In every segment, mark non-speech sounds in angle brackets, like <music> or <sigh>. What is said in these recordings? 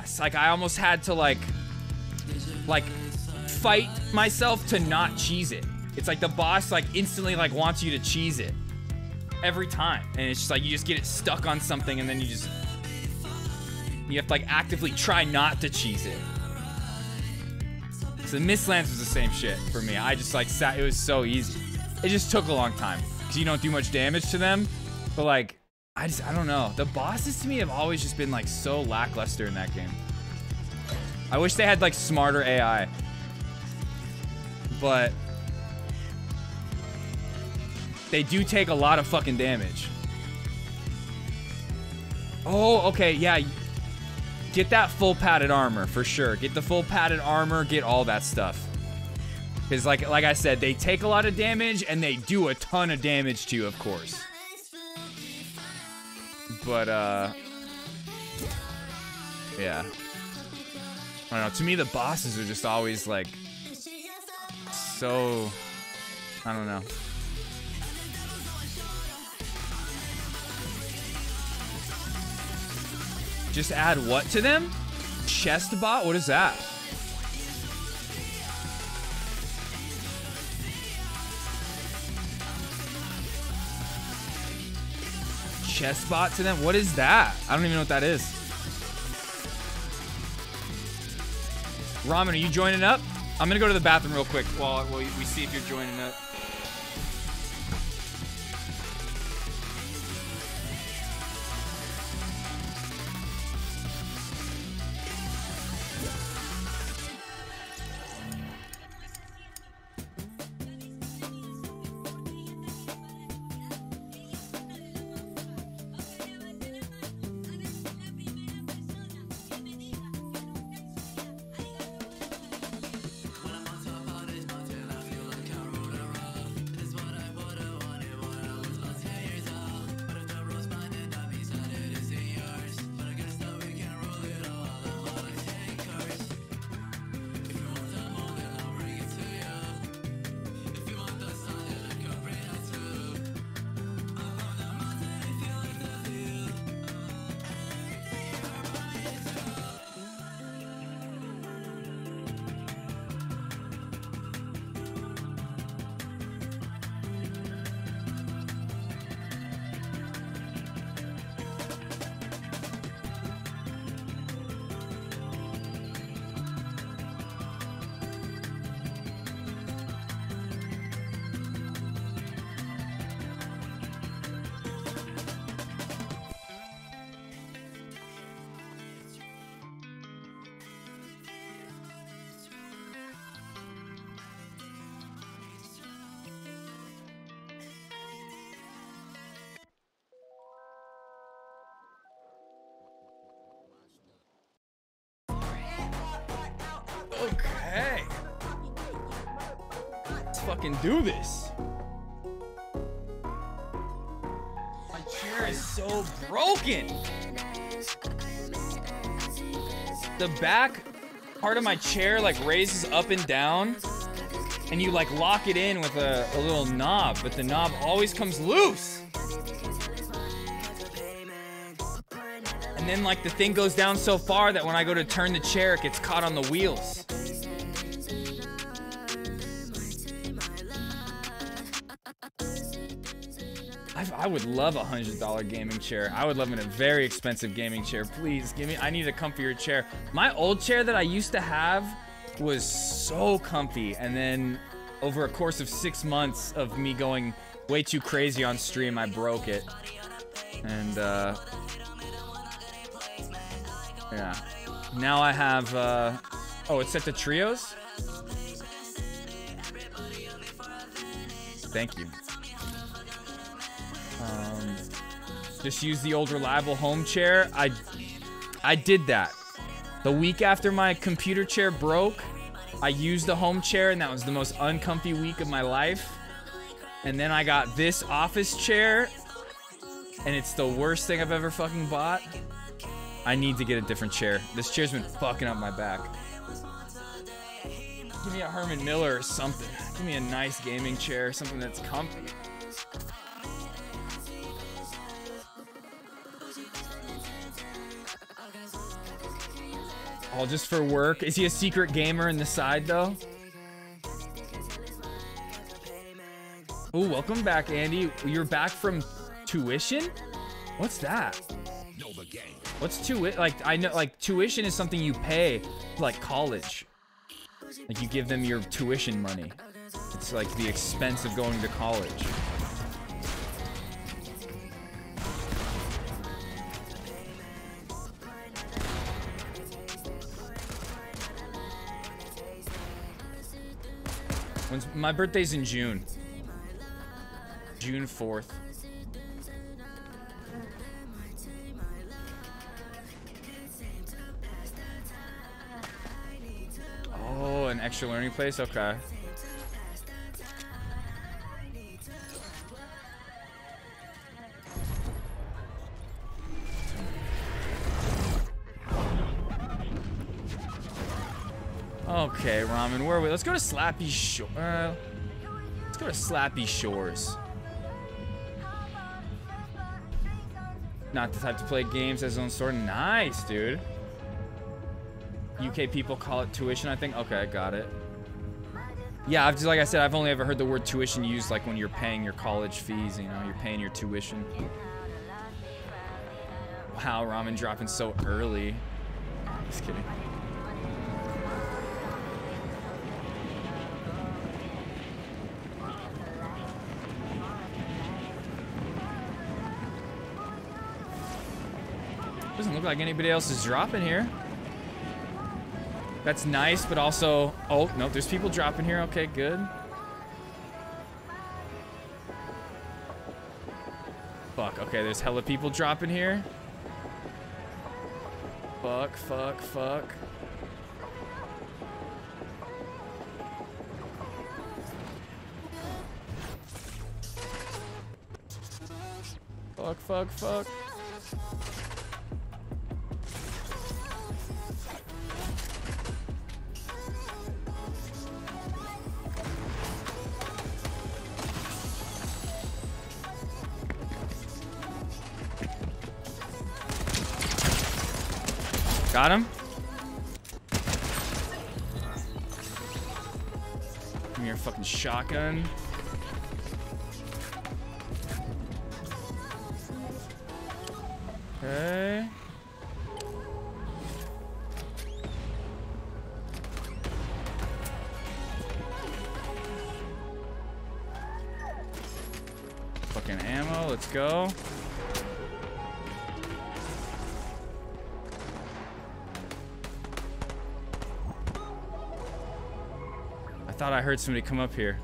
boss. Like I almost had to like like fight myself to not cheese it. It's like the boss like instantly like wants you to cheese it every time, and it's just like you just get it stuck on something, and then you just you have to like actively try not to cheese it. So Mistlands was the same shit for me. I just like sat. It was so easy. It just took a long time because you don't do much damage to them, but like I just I don't know. The bosses to me have always just been like so lackluster in that game. I wish they had like smarter AI. But they do take a lot of fucking damage. Oh, okay, yeah. Get that full padded armor for sure. Get the full padded armor, get all that stuff. Cause like like I said, they take a lot of damage and they do a ton of damage to you, of course. But uh Yeah. I don't know. To me the bosses are just always like so I don't know. Just add what to them? Chest bot? What is that? Chest bot to them? What is that? I don't even know what that is. Ramen, are you joining up? I'm gonna go to the bathroom real quick while, while we see if you're joining up. Fucking do this. My chair is so broken. The back part of my chair like raises up and down and you like lock it in with a, a little knob, but the knob always comes loose. And then like the thing goes down so far that when I go to turn the chair, it gets caught on the wheels. Would love a hundred dollar gaming chair. I would love in a very expensive gaming chair. Please give me. I need a comfier chair. My old chair that I used to have was so comfy, and then over a course of six months of me going way too crazy on stream, I broke it. And uh, yeah, now I have. Uh, oh, it's set to trios. Thank you. Just use the old reliable home chair. I, I did that. The week after my computer chair broke, I used the home chair, and that was the most uncomfy week of my life. And then I got this office chair, and it's the worst thing I've ever fucking bought. I need to get a different chair. This chair's been fucking up my back. Give me a Herman Miller or something. Give me a nice gaming chair, something that's comfy. All just for work. Is he a secret gamer in the side though? Oh, welcome back, Andy. You're back from tuition? What's that? What's tuition? Like, I know, like, tuition is something you pay, like college. Like, you give them your tuition money. It's like the expense of going to college. When's my birthday's in June. June 4th. Oh, an extra learning place? Okay. Okay, Ramen, where are we? Let's go to Slappy Shore. Uh, let's go to Slappy Shores. Not the type to play games as own store. Nice, dude. UK people call it tuition, I think. Okay, I got it. Yeah, I've just like I said, I've only ever heard the word tuition used like when you're paying your college fees. You know, you're paying your tuition. Wow, ramen dropping so early. Just kidding. Look like anybody else is dropping here. That's nice, but also... Oh, no, there's people dropping here. Okay, good. Fuck, okay, there's hella people dropping here. Fuck, fuck, fuck. Fuck, fuck, fuck. Got him. Give me your fucking shotgun. Heard somebody come up here.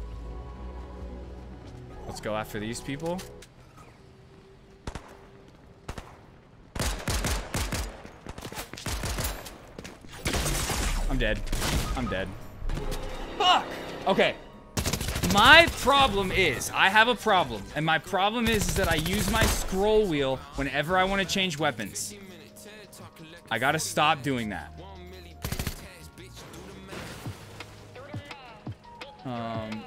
Let's go after these people. I'm dead. I'm dead. Fuck! Okay. My problem is, I have a problem. And my problem is, is that I use my scroll wheel whenever I want to change weapons. I gotta stop doing that. Um...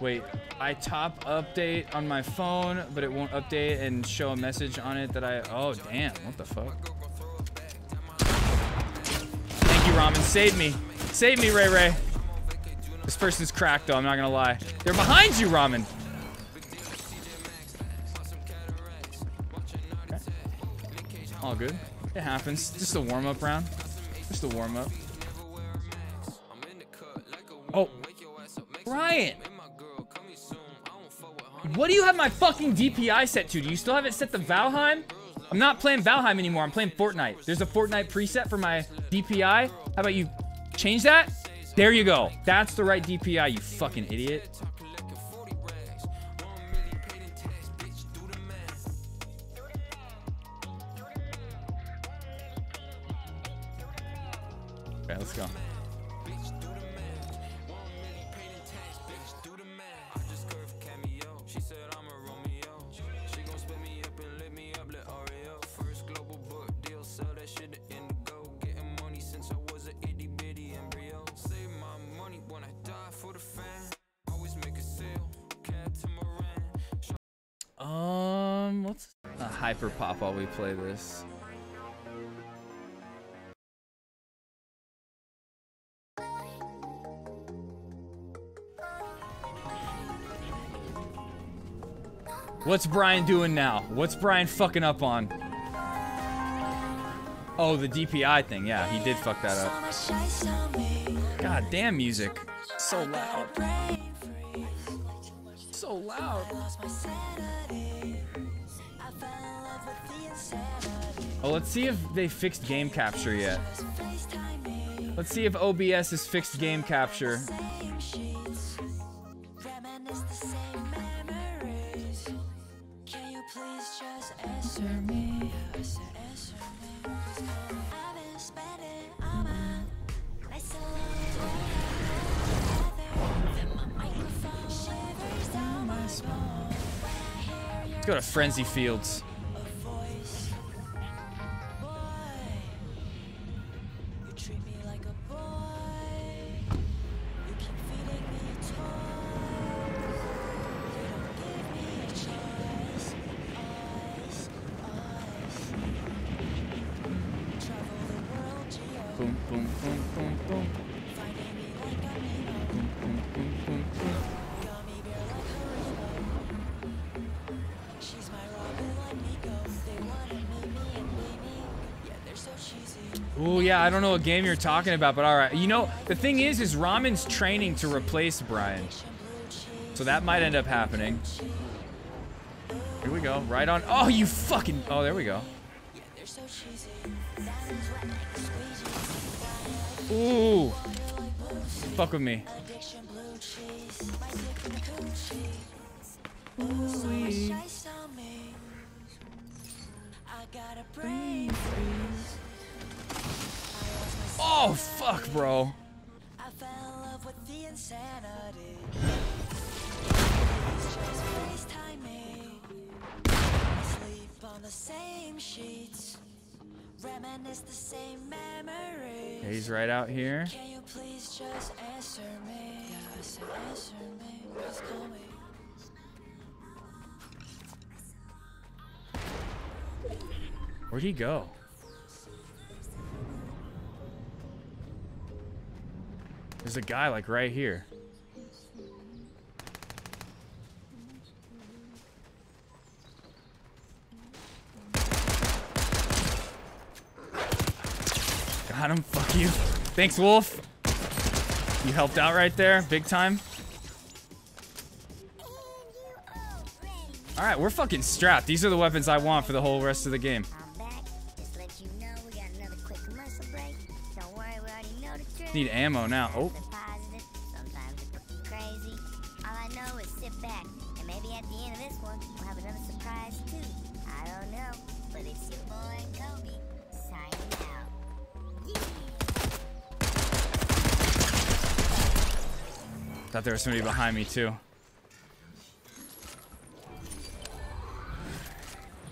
Wait, I top update on my phone, but it won't update and show a message on it that I... Oh, damn. What the fuck? Thank you, Ramen. Save me. Save me, Ray Ray. This person's cracked, though. I'm not gonna lie. They're behind you, Ramen. All good. It happens. Just a warm-up round. Just a warm-up. Oh. Brian. What do you have my fucking DPI set to? Do you still have it set to Valheim? I'm not playing Valheim anymore. I'm playing Fortnite. There's a Fortnite preset for my DPI. How about you change that? There you go. That's the right DPI, you fucking idiot. Let's go. Um, what's ah, hyper pop while we play this. What's Brian doing now? What's Brian fucking up on? Oh, the DPI thing. Yeah, he did fuck that up. God damn music. So loud. So loud. Oh, let's see if they fixed game capture yet. Let's see if OBS has fixed game capture. Frenzy Fields. I don't know what game you're talking about, but all right. You know, the thing is, is Ramen's training to replace Brian. So that might end up happening. Here we go, right on. Oh, you fucking, oh, there we go. Ooh. Fuck with me. He's right out here. Can you please just answer me? Yes, answer me. Just call. Where'd he go? There's a guy like right here. Him. Fuck you. Thanks, Wolf. You helped out right there, big time. All right, we're fucking strapped. These are the weapons I want for the whole rest of the game. Need ammo now. Let thought there was somebody behind me too.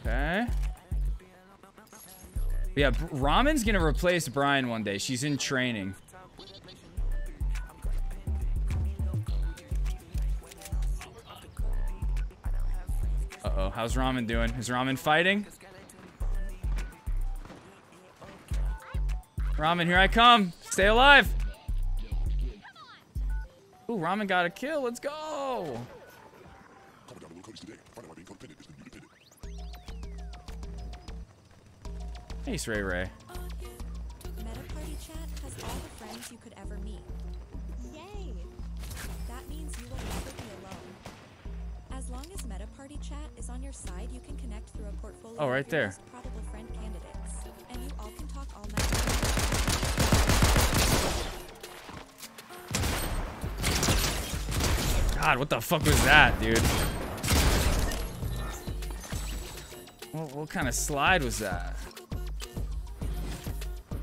Okay. Yeah, Ramen's gonna replace Brian one day. She's in training. Uh-oh, how's Ramen doing? Is Ramen fighting? Ramen, here I come. Stay alive. Ooh, Ramen got a kill. Let's go. Comment down below Cody's today. Find out why being codependent is the new dependent. Thanks, Ray Ray. Meta Party Chat has all the friends you could ever meet. Yay! That means you will never be alone. As long as Meta Party Chat is on your side, you can connect through a portfolio Oh, right there. God, what the fuck was that, dude? What, what kind of slide was that?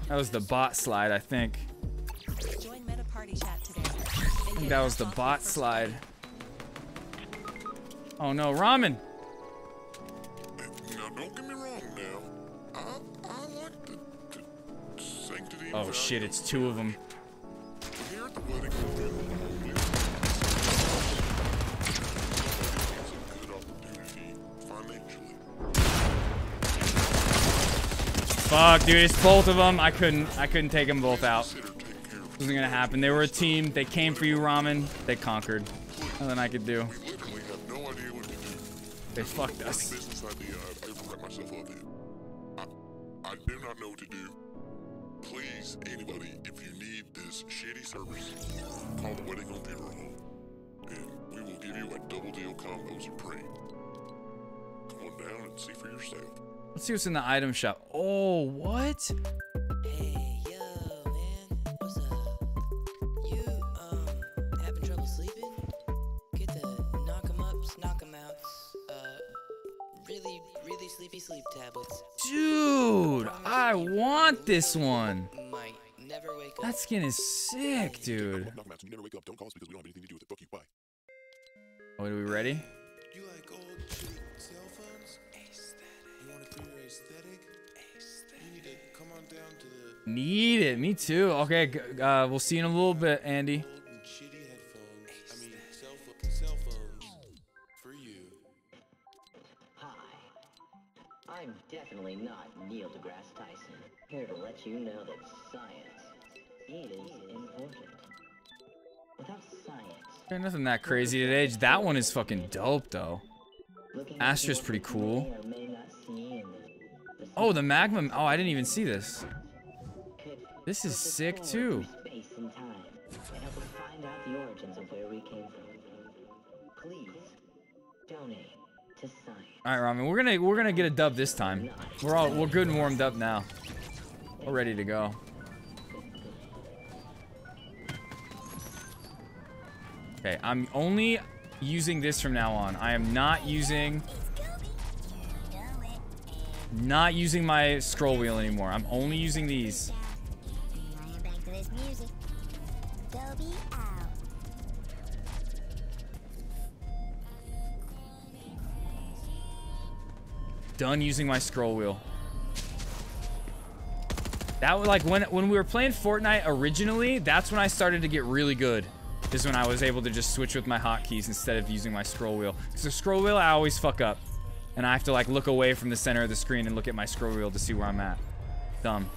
That was the bot slide, I think. Join Meta Party Chat today. I think that was the bot slide. Oh no, ramen! Now, don't get me wrong now. I, I like the, the sanctity Oh shit, it's two of them. Fuck, dude, it's both of them. I couldn't, I couldn't take them both out. Of Wasn't gonna happen. They were a team. They came for you, Ramen. They conquered. Nothing I could do. They fucked us. I, do not know what to do. Please, anybody, if you need this shitty service, call the Wedding on Funeral Home, and we will give you a double deal combos of prey. Come on down and see for yourself. Let's see what's in the item shop. Oh, what? Hey, yo, man, what's up? You, um, having trouble sleeping? Get the knock 'em ups, knock 'em outs, uh, really, really sleepy sleep tablets. Dude, I want this one. Might never wake up. That skin is sick, dude. Knock 'em out, so you Need it. Me too. Okay, uh, we'll see you in a little bit, Andy. old and shitty headphones. I mean, cell, pho- cell phones for you. Hi. I'm definitely not Neil deGrasse Tyson. Here to let you know that science is important. Without science, Okay, nothing that crazy today. That one is fucking dope, though. Astra's pretty cool. may or may not see in the- the Oh, the magma. Oh, I didn't even see this. This is sick, too. Space and time, and help us find out the origins of where we came from. Please donate to science. All right, Ramen. We're gonna we're gonna get a dub this time. We're all we're good and warmed up now. We're ready to go. Okay, I'm only using this from now on. I am not using You know it. not using my scroll wheel anymore. I'm only using these. Music. Out. Done using my scroll wheel. That was like when when we were playing Fortnite originally, that's when I started to get really good. Is when I was able to just switch with my hotkeys instead of using my scroll wheel. Because the scroll wheel I always fuck up. And I have to like look away from the center of the screen and look at my scroll wheel to see where I'm at. Dumb.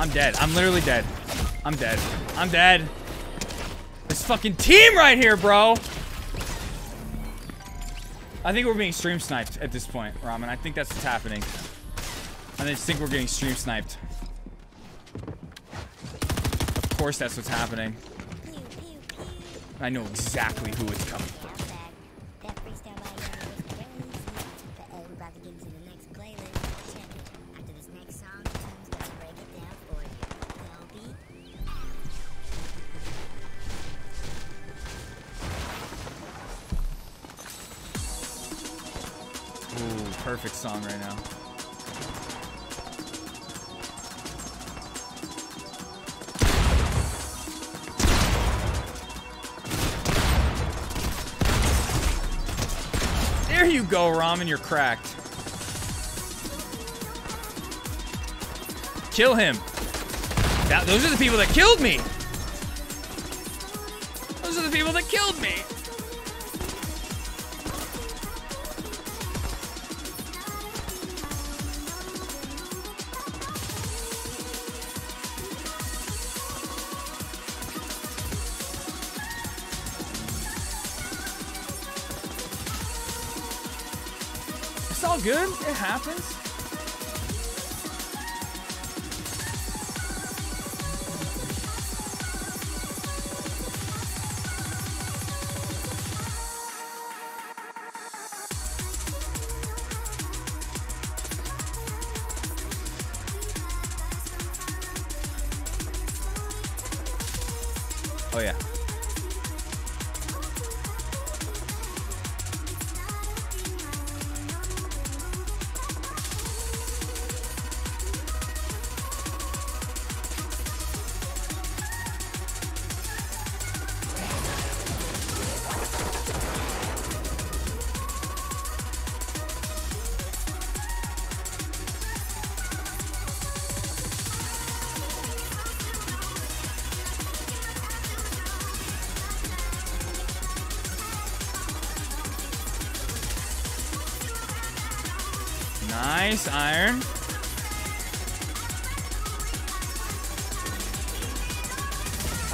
I'm dead. I'm literally dead. I'm dead. I'm dead. This fucking team right here, bro. I think we're being stream sniped at this point, Ramen. I think that's what's happening. I just think we're getting stream sniped. Of course that's what's happening. I know exactly who it's coming perfect song right now. There you go, Ramen. You're cracked. Kill him. That, those are the people that killed me. Those are the people that killed me. Happens.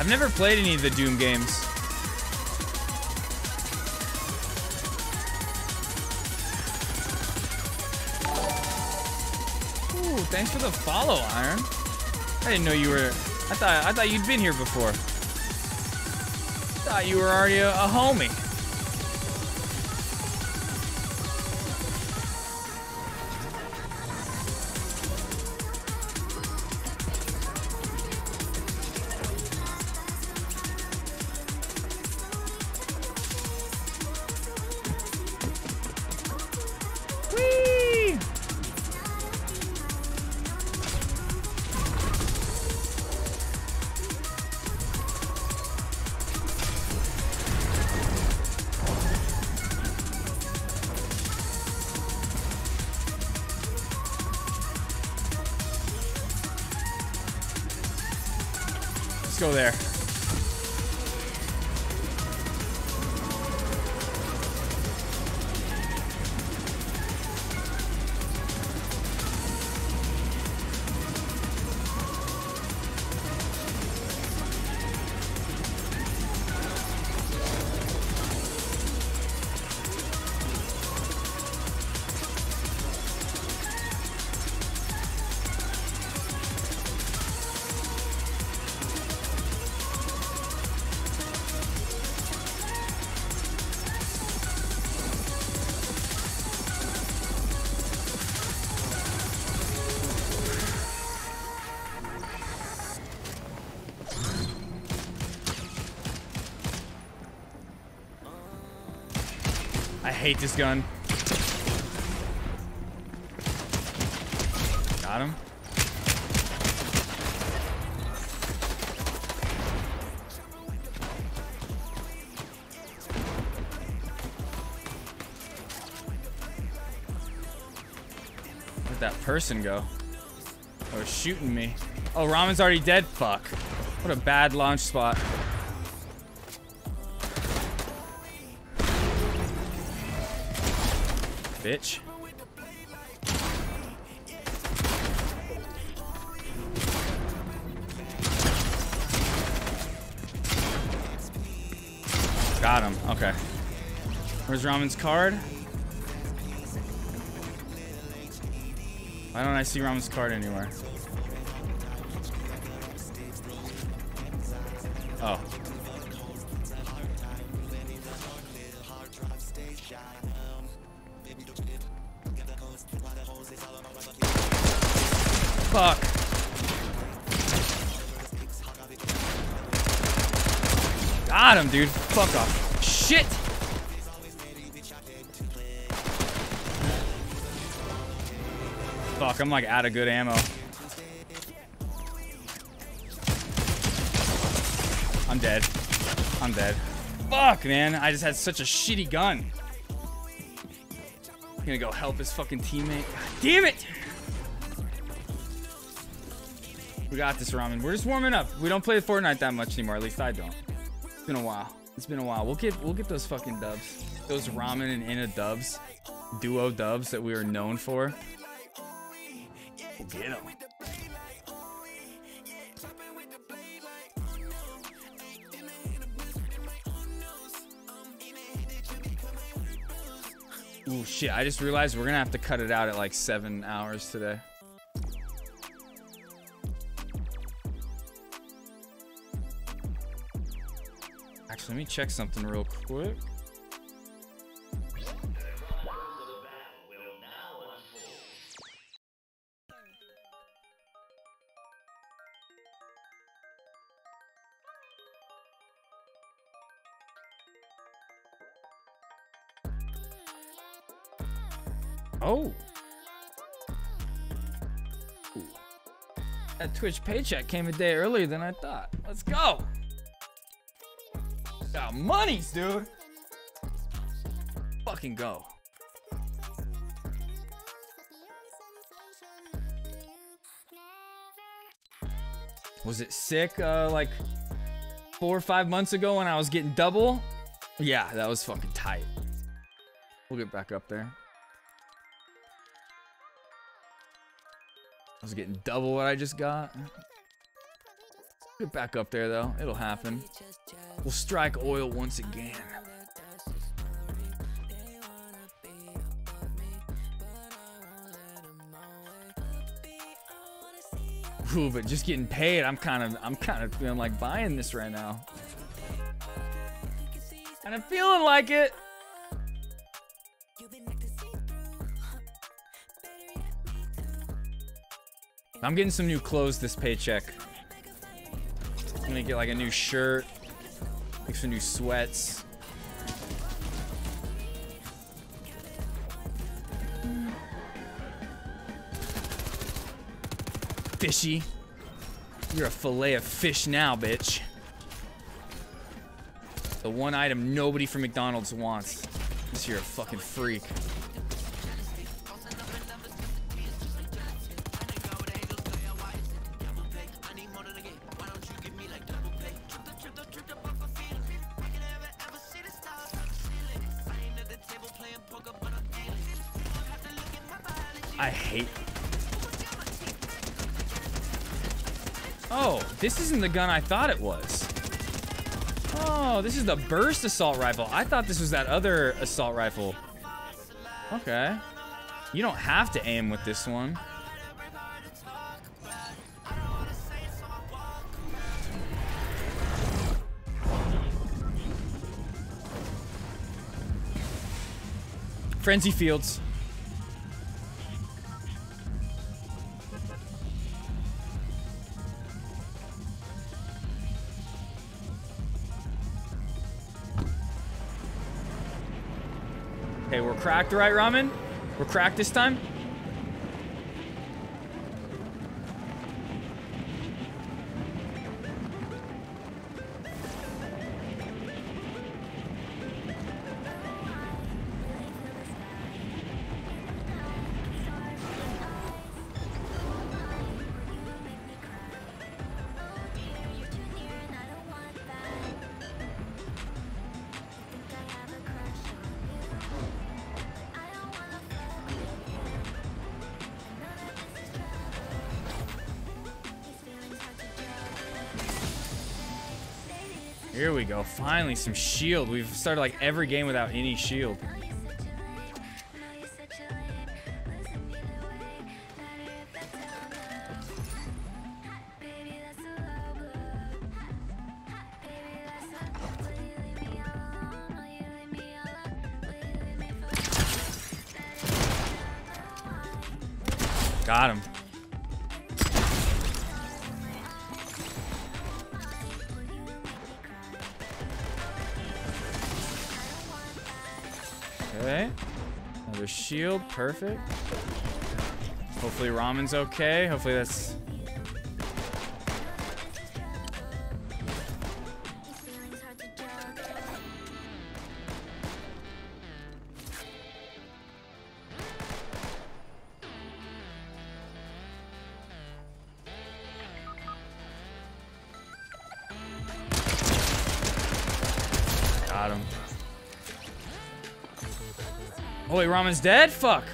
I've never played any of the Doom games. Ooh, thanks for the follow, Iron. I didn't know you were. I thought I thought you'd been here before. Thought you were already a, a homie. Hate this gun. Got him. Where'd that person go? Oh, shooting me. Oh, Ramen's already dead? Fuck. What a bad launch spot. Ramen's card? Why don't I see Ramen's card anywhere? Oh. Fuck. Got him, dude. Fuck off. Shit. Fuck, I'm like out of good ammo. I'm dead. I'm dead. Fuck, man. I just had such a shitty gun. I'm Gonna go help his fucking teammate. God damn it! We got this, Ramen. We're just warming up. We don't play Fortnite that much anymore. At least I don't. It's been a while. It's been a while. We'll get we'll get those fucking dubs. Those Ramen and Ina dubs. Duo dubs that we are known for. Get them. Ooh, shit. I just realized we're gonna have to cut it out at like seven hours today. Actually, let me check something real quick. Twitch paycheck came a day earlier than I thought. Let's go. Got monies, dude. Fucking go. Was it sick uh like four or five months ago when I was getting double? Yeah, that was fucking tight. We'll get back up there. I was getting double what I just got. Get back up there though. It'll happen. We'll strike oil once again. Ooh, but just getting paid, I'm kind of, I'm kind of feeling like buying this right now. And I'm feeling like it. I'm getting some new clothes this paycheck. I'm gonna get like a new shirt, like some new sweats. Fishy. You're a fillet of fish now, bitch. The one item nobody from McDonald's wants. This you're a fucking freak. Isn't the gun I thought it was. Oh, this is the burst assault rifle. I thought this was that other assault rifle. Okay. You don't have to aim with this one. Frenzy Fields. Cracked, right, Ramen? We're cracked this time? Here we go. Finally, some shield. We've started like every game without any shield. Perfect. Hopefully ramen's okay. Hopefully that's... Ramen's dead? Fuck.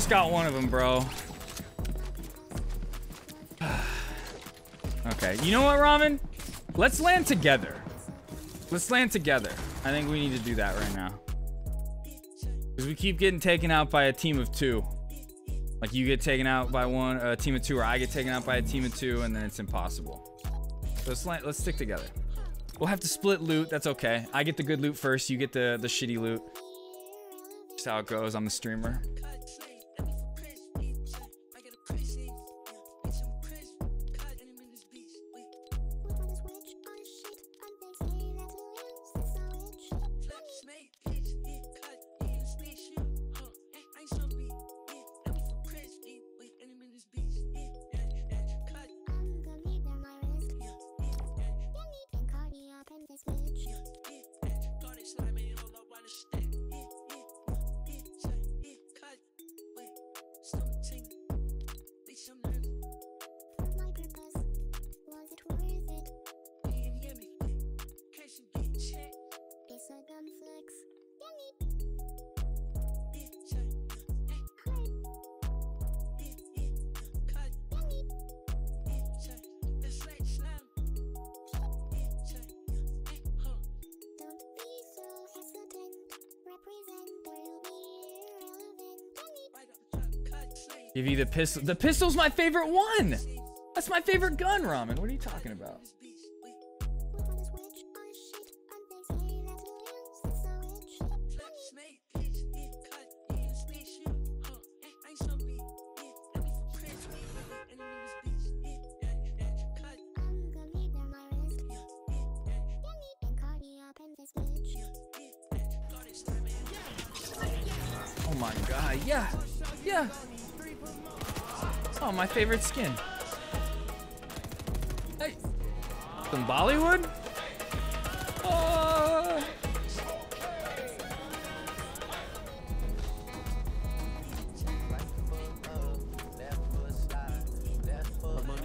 Almost got one of them, bro. <sighs> Okay. You know what, Ramen? Let's land together. Let's land together. I think we need to do that right now. Because we keep getting taken out by a team of two. Like you get taken out by one a team of two, or I get taken out by a team of two, and then it's impossible. So let's land, let's stick together. We'll have to split loot. That's okay. I get the good loot first. You get the the shitty loot. Just how it goes. I'm the streamer. The pistol. The pistol's my favorite one. That's my favorite gun, Ramen. What are you talking about? Favorite skin. Hey, some Bollywood? Oh.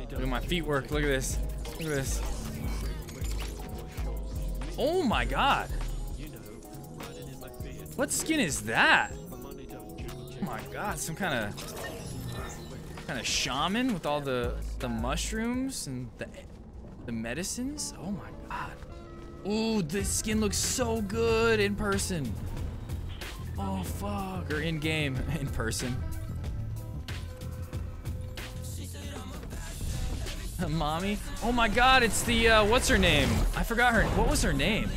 Look at my feet work. Look at this. Look at this. Oh my god. What skin is that? Oh my god, some kind of kind of shaman with all the the mushrooms and the the medicines. Oh my god. Ooh, this skin looks so good in person. Oh fuck, or in game, <laughs> in person. <laughs> Mommy? Oh my god, it's the uh, what's her name? I forgot her. What was her name?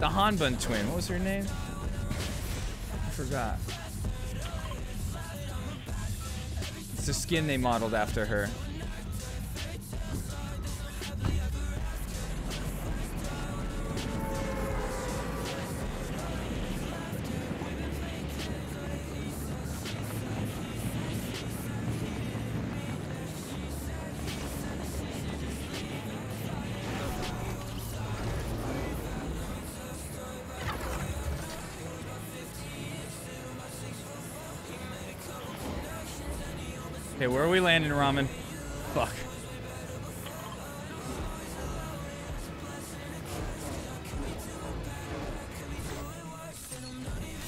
The Hanbun twin. What was her name? I forgot. It's the skin they modeled after her. We landing, Ramen? Fuck.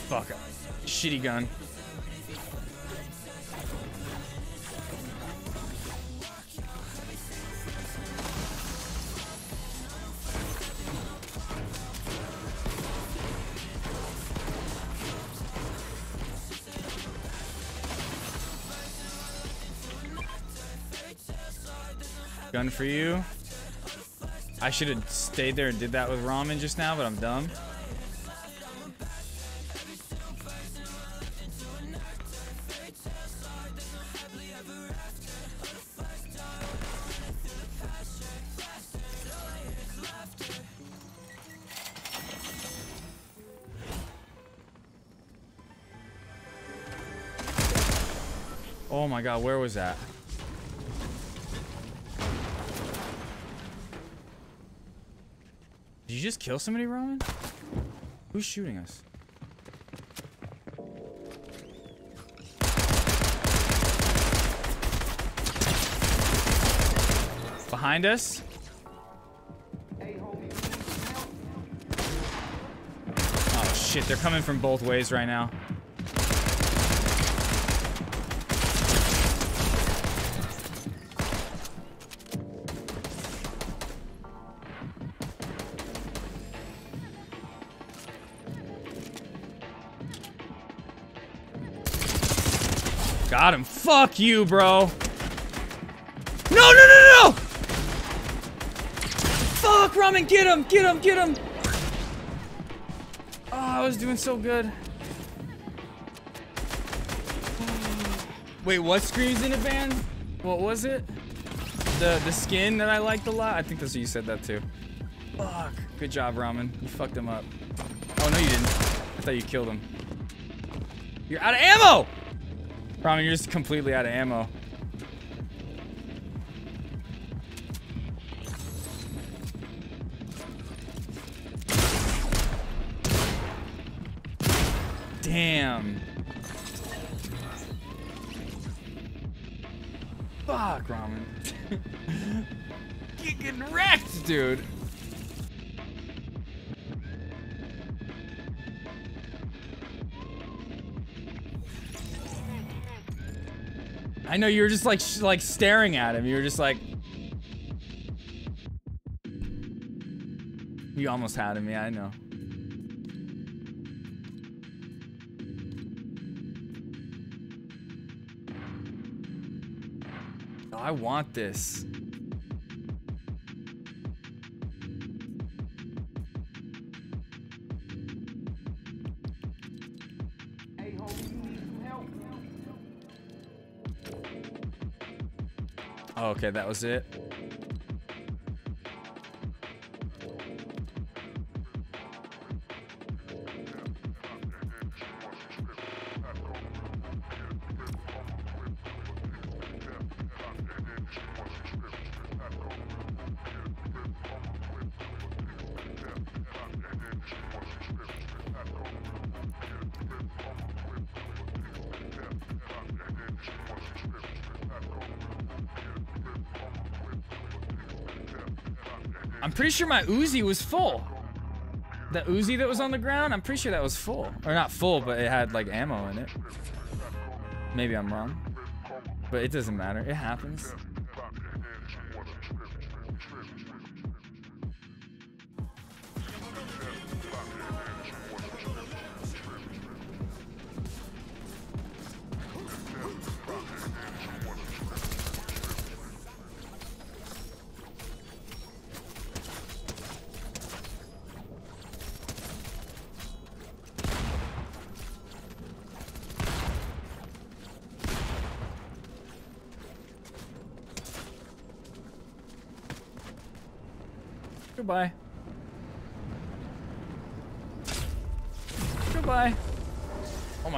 Fuck. Shitty gun. For you. I should have stayed there and did that with ramen just now, but I'm dumb. Oh my god, where was that? Just kill somebody, Roman? Who's shooting us? Behind us? Oh shit, they're coming from both ways right now. Fuck you, bro. No, no, no, no! Fuck, Ramen, get him, get him, get him. Oh, I was doing so good. Wait, what screams in a band? What was it? The the skin that I liked a lot? I think that's what you said that too. Fuck. Good job, Ramen. You fucked him up. Oh, no, you didn't. I thought you killed him. You're out of ammo! Ramen, you're just completely out of ammo. Damn. Fuck, Ramen. <laughs> Getting wrecked, dude. I know you were just like like staring at him. You were just like You almost had him, yeah, I know. Oh, I want this. Okay, that was it. Sure my Uzi was full. The Uzi that was on the ground, I'm pretty sure that was full. Or not full, but it had like ammo in it. Maybe I'm wrong. But it doesn't matter. It happens.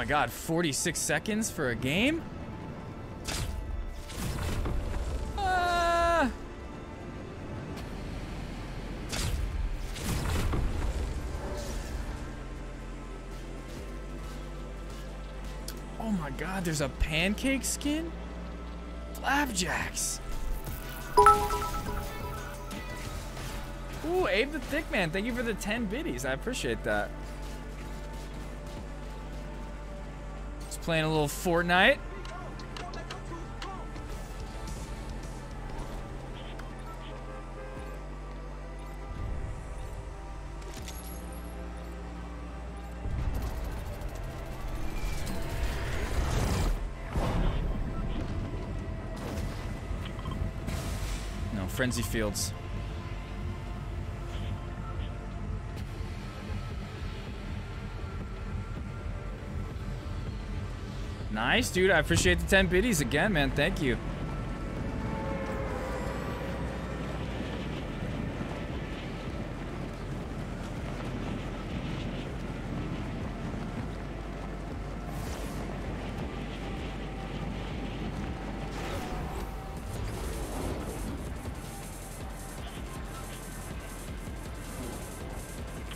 God, 46 seconds for a game? Ah. Oh my god, there's a pancake skin? Flapjacks. Ooh, Abe the Thick Man, thank you for the 10 biddies. I appreciate that. Playing a little Fortnite. No, Frenzy Fields. Nice, dude. I appreciate the 10 biddies again, man. Thank you.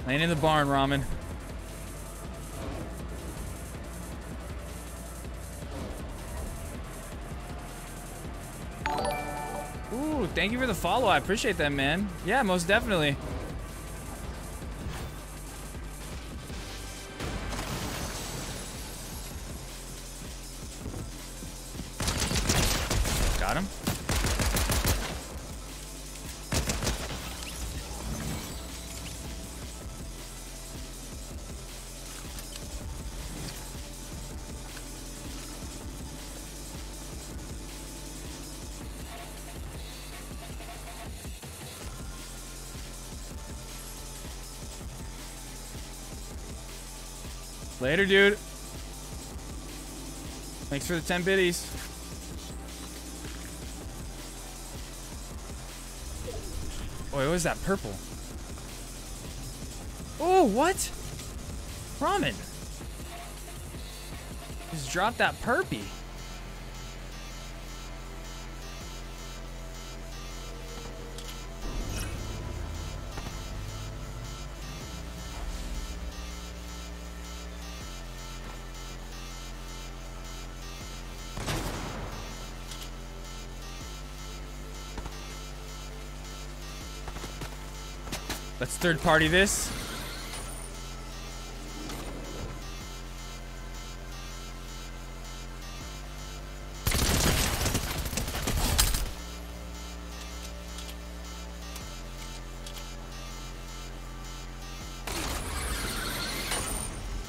Laying in the barn, ramen. Thank you for the follow. I appreciate that, man. Yeah, most definitely. Dude. Thanks for the 10 biddies. Wait, what is that purple? Oh, what? Ramen. Just drop that perpy. Third party this.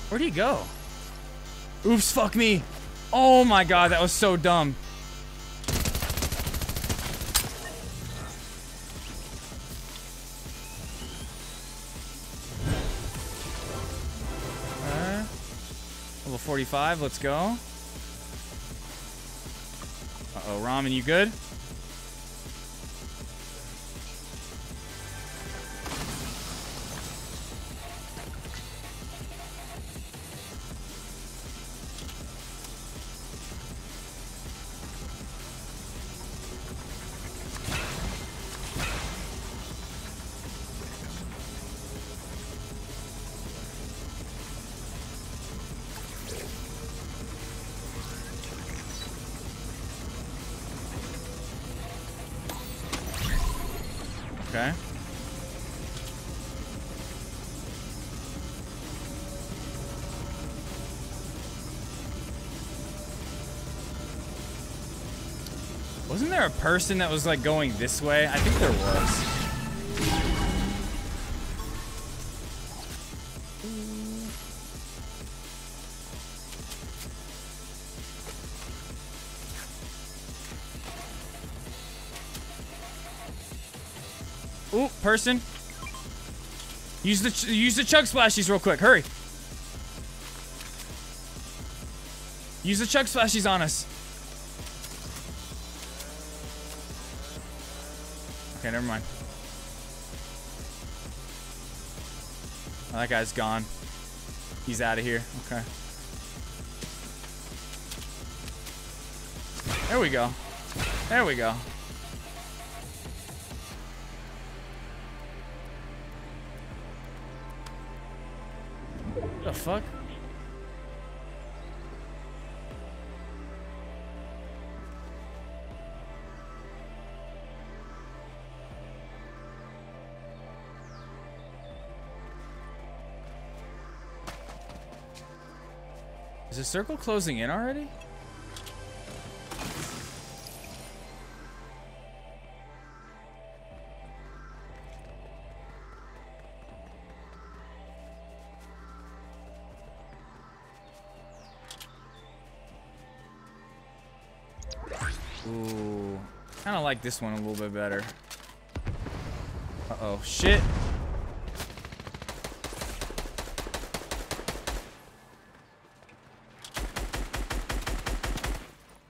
Where'd he go? Oops, fuck me. Oh my god, that was so dumb. 45, let's go. Uh-oh, Ramen, you good? Okay. Wasn't there a person that was like going this way? I think there was. Person. Use the use the chug splashies real quick. Hurry. Use the chug splashies on us. Okay, never mind. Oh, that guy's gone. He's out of here. Okay. There we go. There we go. Fuck? Is the circle closing in already? This one a little bit better. Uh-oh. Shit.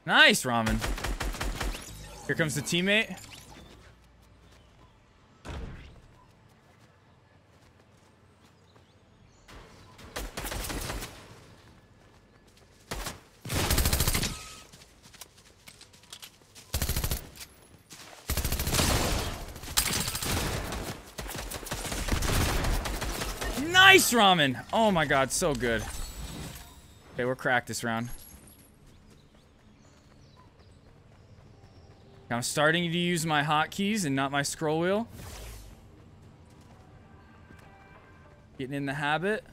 Nice, Ramen. Here comes the teammate. Nice ramen. Oh my god, so good. Okay, we're cracked this round. I'm starting to use my hotkeys and not my scroll wheel. Getting in the habit.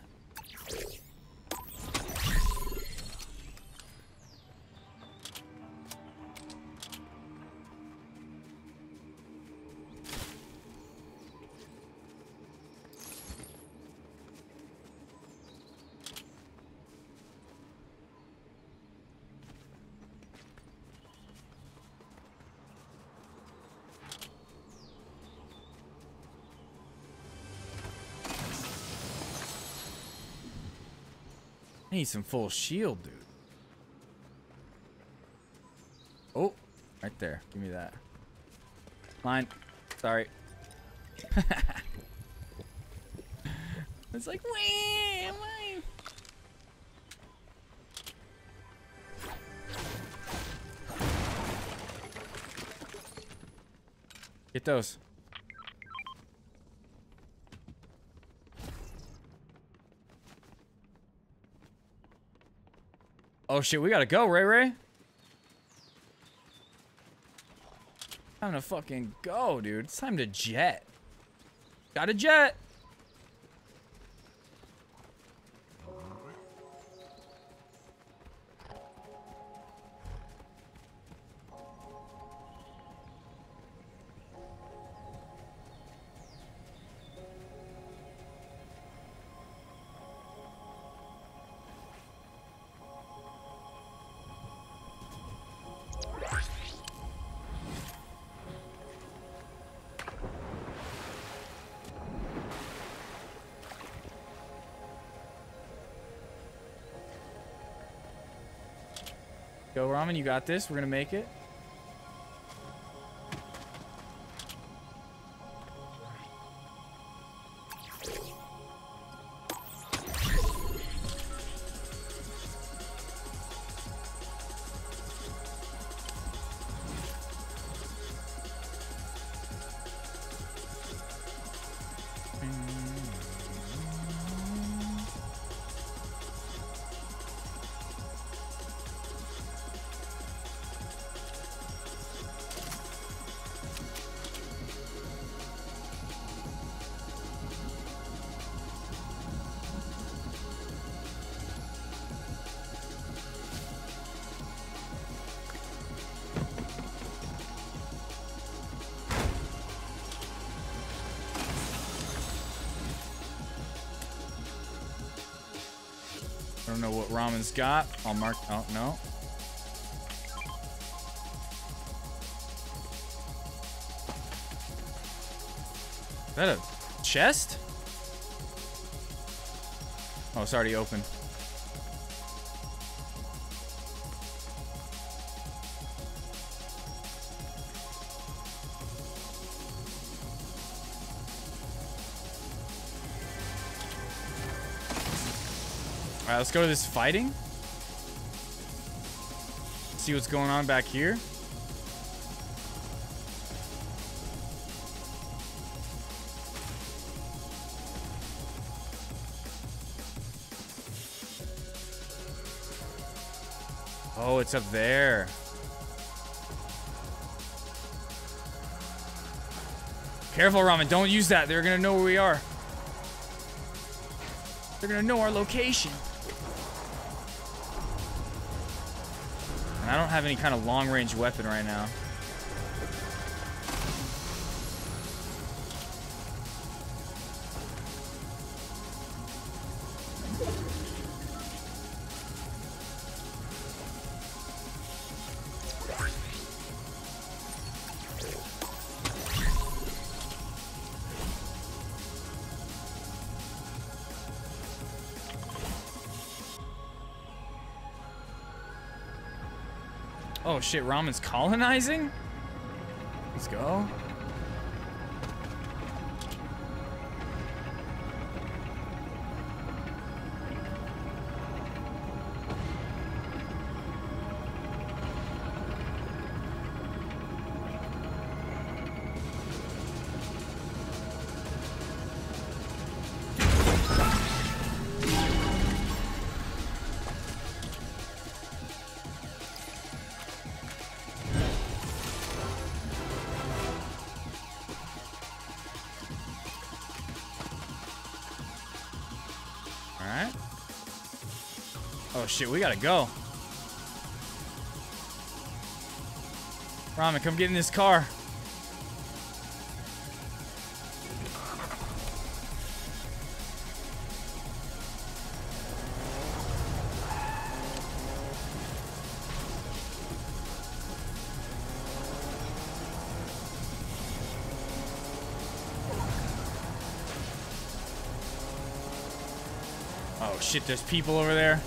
I need some full shield, dude. Oh, right there. Give me that. Mine. Sorry. <laughs> it's like, wah, mine. Get those. Oh shit, we gotta go, Ray Ray. Time to fucking go, dude. It's time to jet. Got a jet. Go, Ramen. You got this. We're gonna make it. I don't know what Ramen's got. I'll mark. Oh, no. Is that a chest? Oh, it's already open. Let's go to this fighting. See what's going on back here. Oh, it's up there. Careful, Ramen. Don't use that. They're gonna know where we are. They're gonna know our location. Don't have any kind of long-range weapon right now. Shit, Ramen's colonizing? Let's go. shit, we gotta go. Ramen, come get in this car. Oh shit, there's people over there.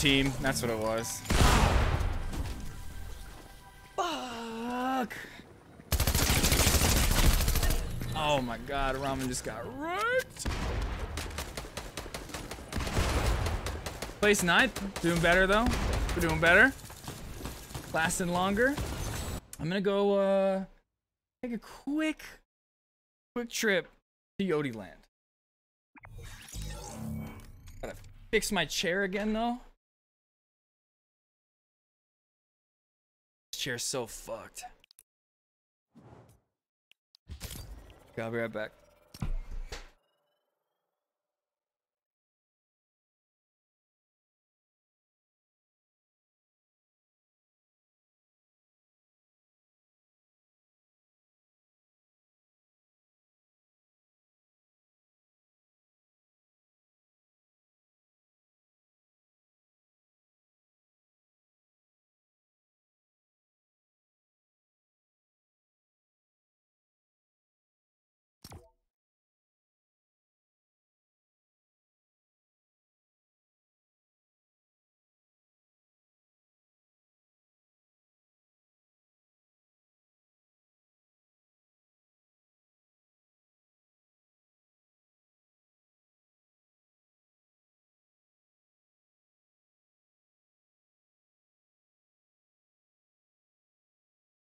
Team. That's what it was. Fuck. Oh my god, Ramen just got wrecked. Place ninth. Doing better, though. We're doing better. Lasting longer. I'm gonna go, uh, take a quick, quick trip to Yodi Land. Gotta fix my chair again, though. Chair's so fucked. Okay, I'll be right back.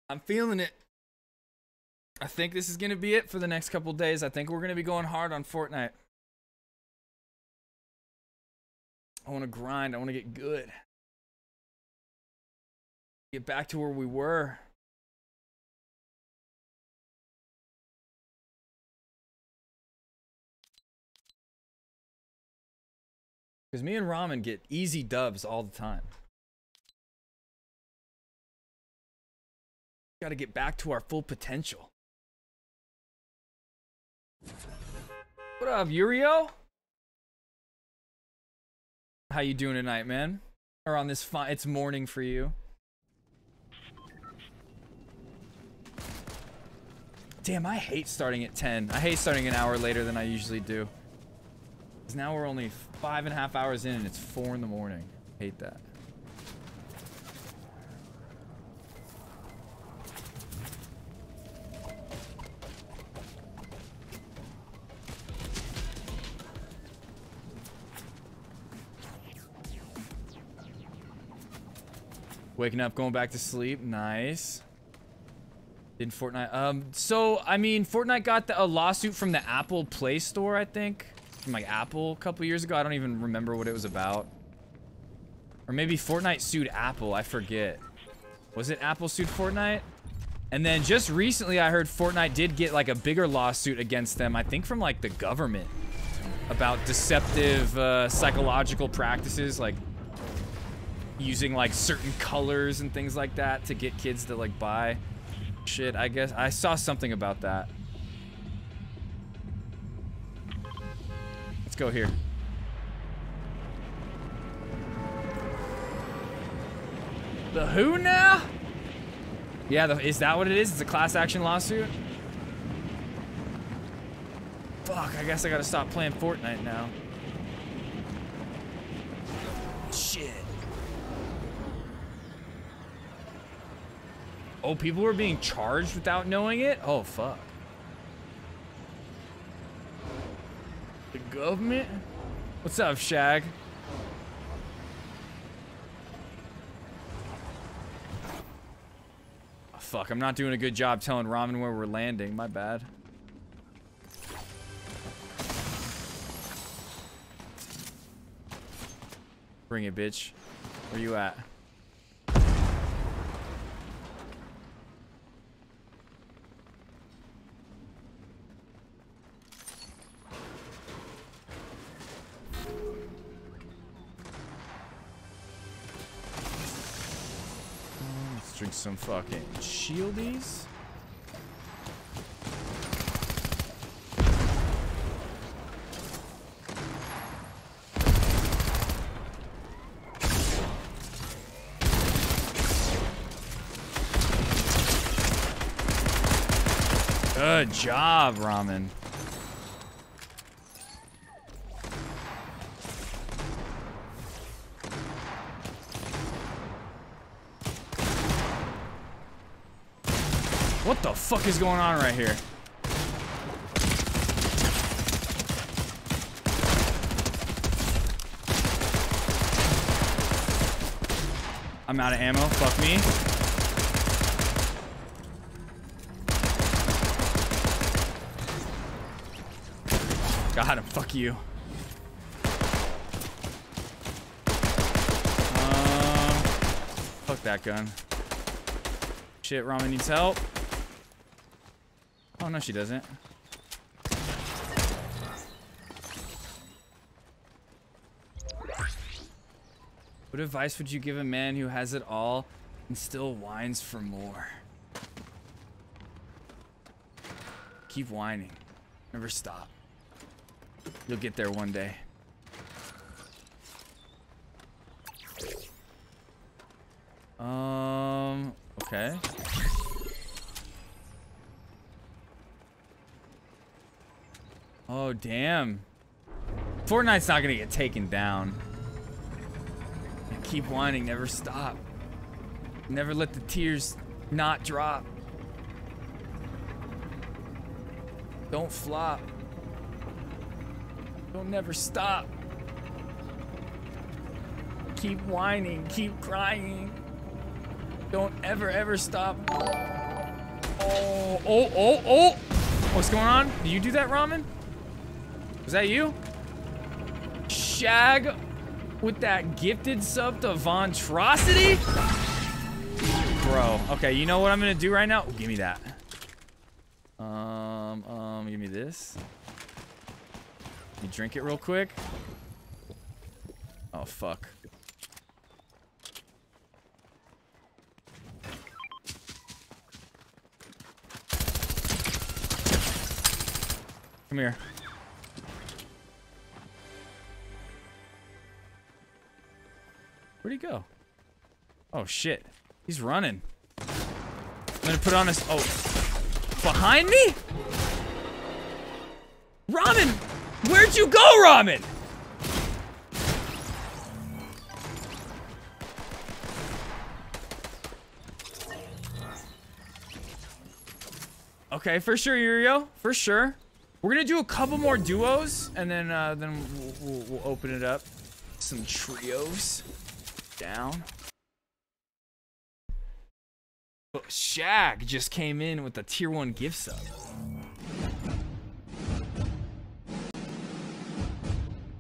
I'm feeling it. I think this is going to be it for the next couple days. I think we're going to be going hard on Fortnite. I want to grind. I want to get good. Get back to where we were. Because me and Ramen get easy dubs all the time. Got to get back to our full potential. What up, Yurio? How you doing tonight, man? Or on this fine, it's morning for you. Damn, I hate starting at 10. I hate starting an hour later than I usually do. Because now we're only five and a half hours in and it's four in the morning. Hate that. Waking up, going back to sleep. Nice. In Fortnite. Um, so, I mean, Fortnite got the, a lawsuit from the Apple Play Store, I think. From, like, Apple a couple years ago. I don't even remember what it was about. Or maybe Fortnite sued Apple. I forget. Was it Apple sued Fortnite? And then just recently, I heard Fortnite did get, like, a bigger lawsuit against them. I think from, like, the government. About deceptive, uh, psychological practices. Like, using like certain colors and things like that to get kids to like buy shit. I guess I saw something about that. Let's go here. The who now? Yeah, the, is that what it is? It's a class action lawsuit? Fuck, I guess I gotta stop playing Fortnite now. Shit. Oh, people were being charged without knowing it? Oh, fuck. The government? What's up, Shag? Oh, ah, fuck, I'm not doing a good job telling Ramen where we're landing. My bad. Bring it, bitch. Where you at? Drink some fucking shieldies. Good job, Ramen. What the fuck is going on right here? I'm out of ammo. Fuck me. Got him. Fuck you. Um, fuck that gun. Shit, Ramen needs help. Oh, no, she doesn't. What advice would you give a man who has it all and still whines for more? Keep whining. Never stop. You'll get there one day. Um, okay. Oh, damn. Fortnite's not gonna get taken down. Keep whining, never stop. Never let the tears not drop. Don't flop. Don't never stop. Keep whining, keep crying. Don't ever, ever stop. Oh, oh, oh, oh! What's going on? Did you do that, Ramen? Was that you? Shag with that gifted sub to Vontrosity? Bro, okay, you know what I'm gonna do right now? Give me that. Um, um, give me this. You drink it real quick. Oh, fuck. Come here. Where'd he go? Oh, shit. He's running. I'm gonna put on his... Oh. Behind me? Ramen! Where'd you go, Ramen? Okay, for sure, Yurio. For sure. We're gonna do a couple more duos, and then uh, then we'll, we'll, we'll open it up. Some trios. Down. Oh, Shag just came in with a tier one gift sub.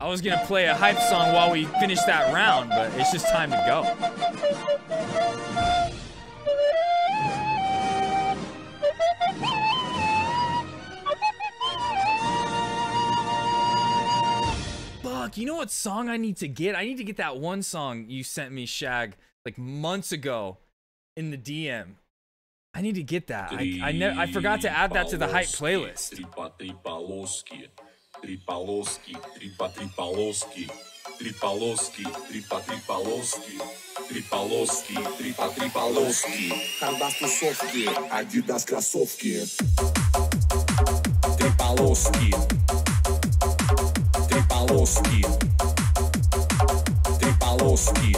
I was gonna play a hype song while we finish that round, but it's just time to go. Fuck, you know what song I need to get? I need to get that one song you sent me, Shag, like months ago in the DM. I need to get that. I I, ne- I forgot to add that to the hype playlist. Три по три полоски, три полоски, три по три полоски, три полоски, три по три полоски, три полоски, три по три полоски. Хардас тусовки, Адидас кроссовки. Три полоски. Три полоски.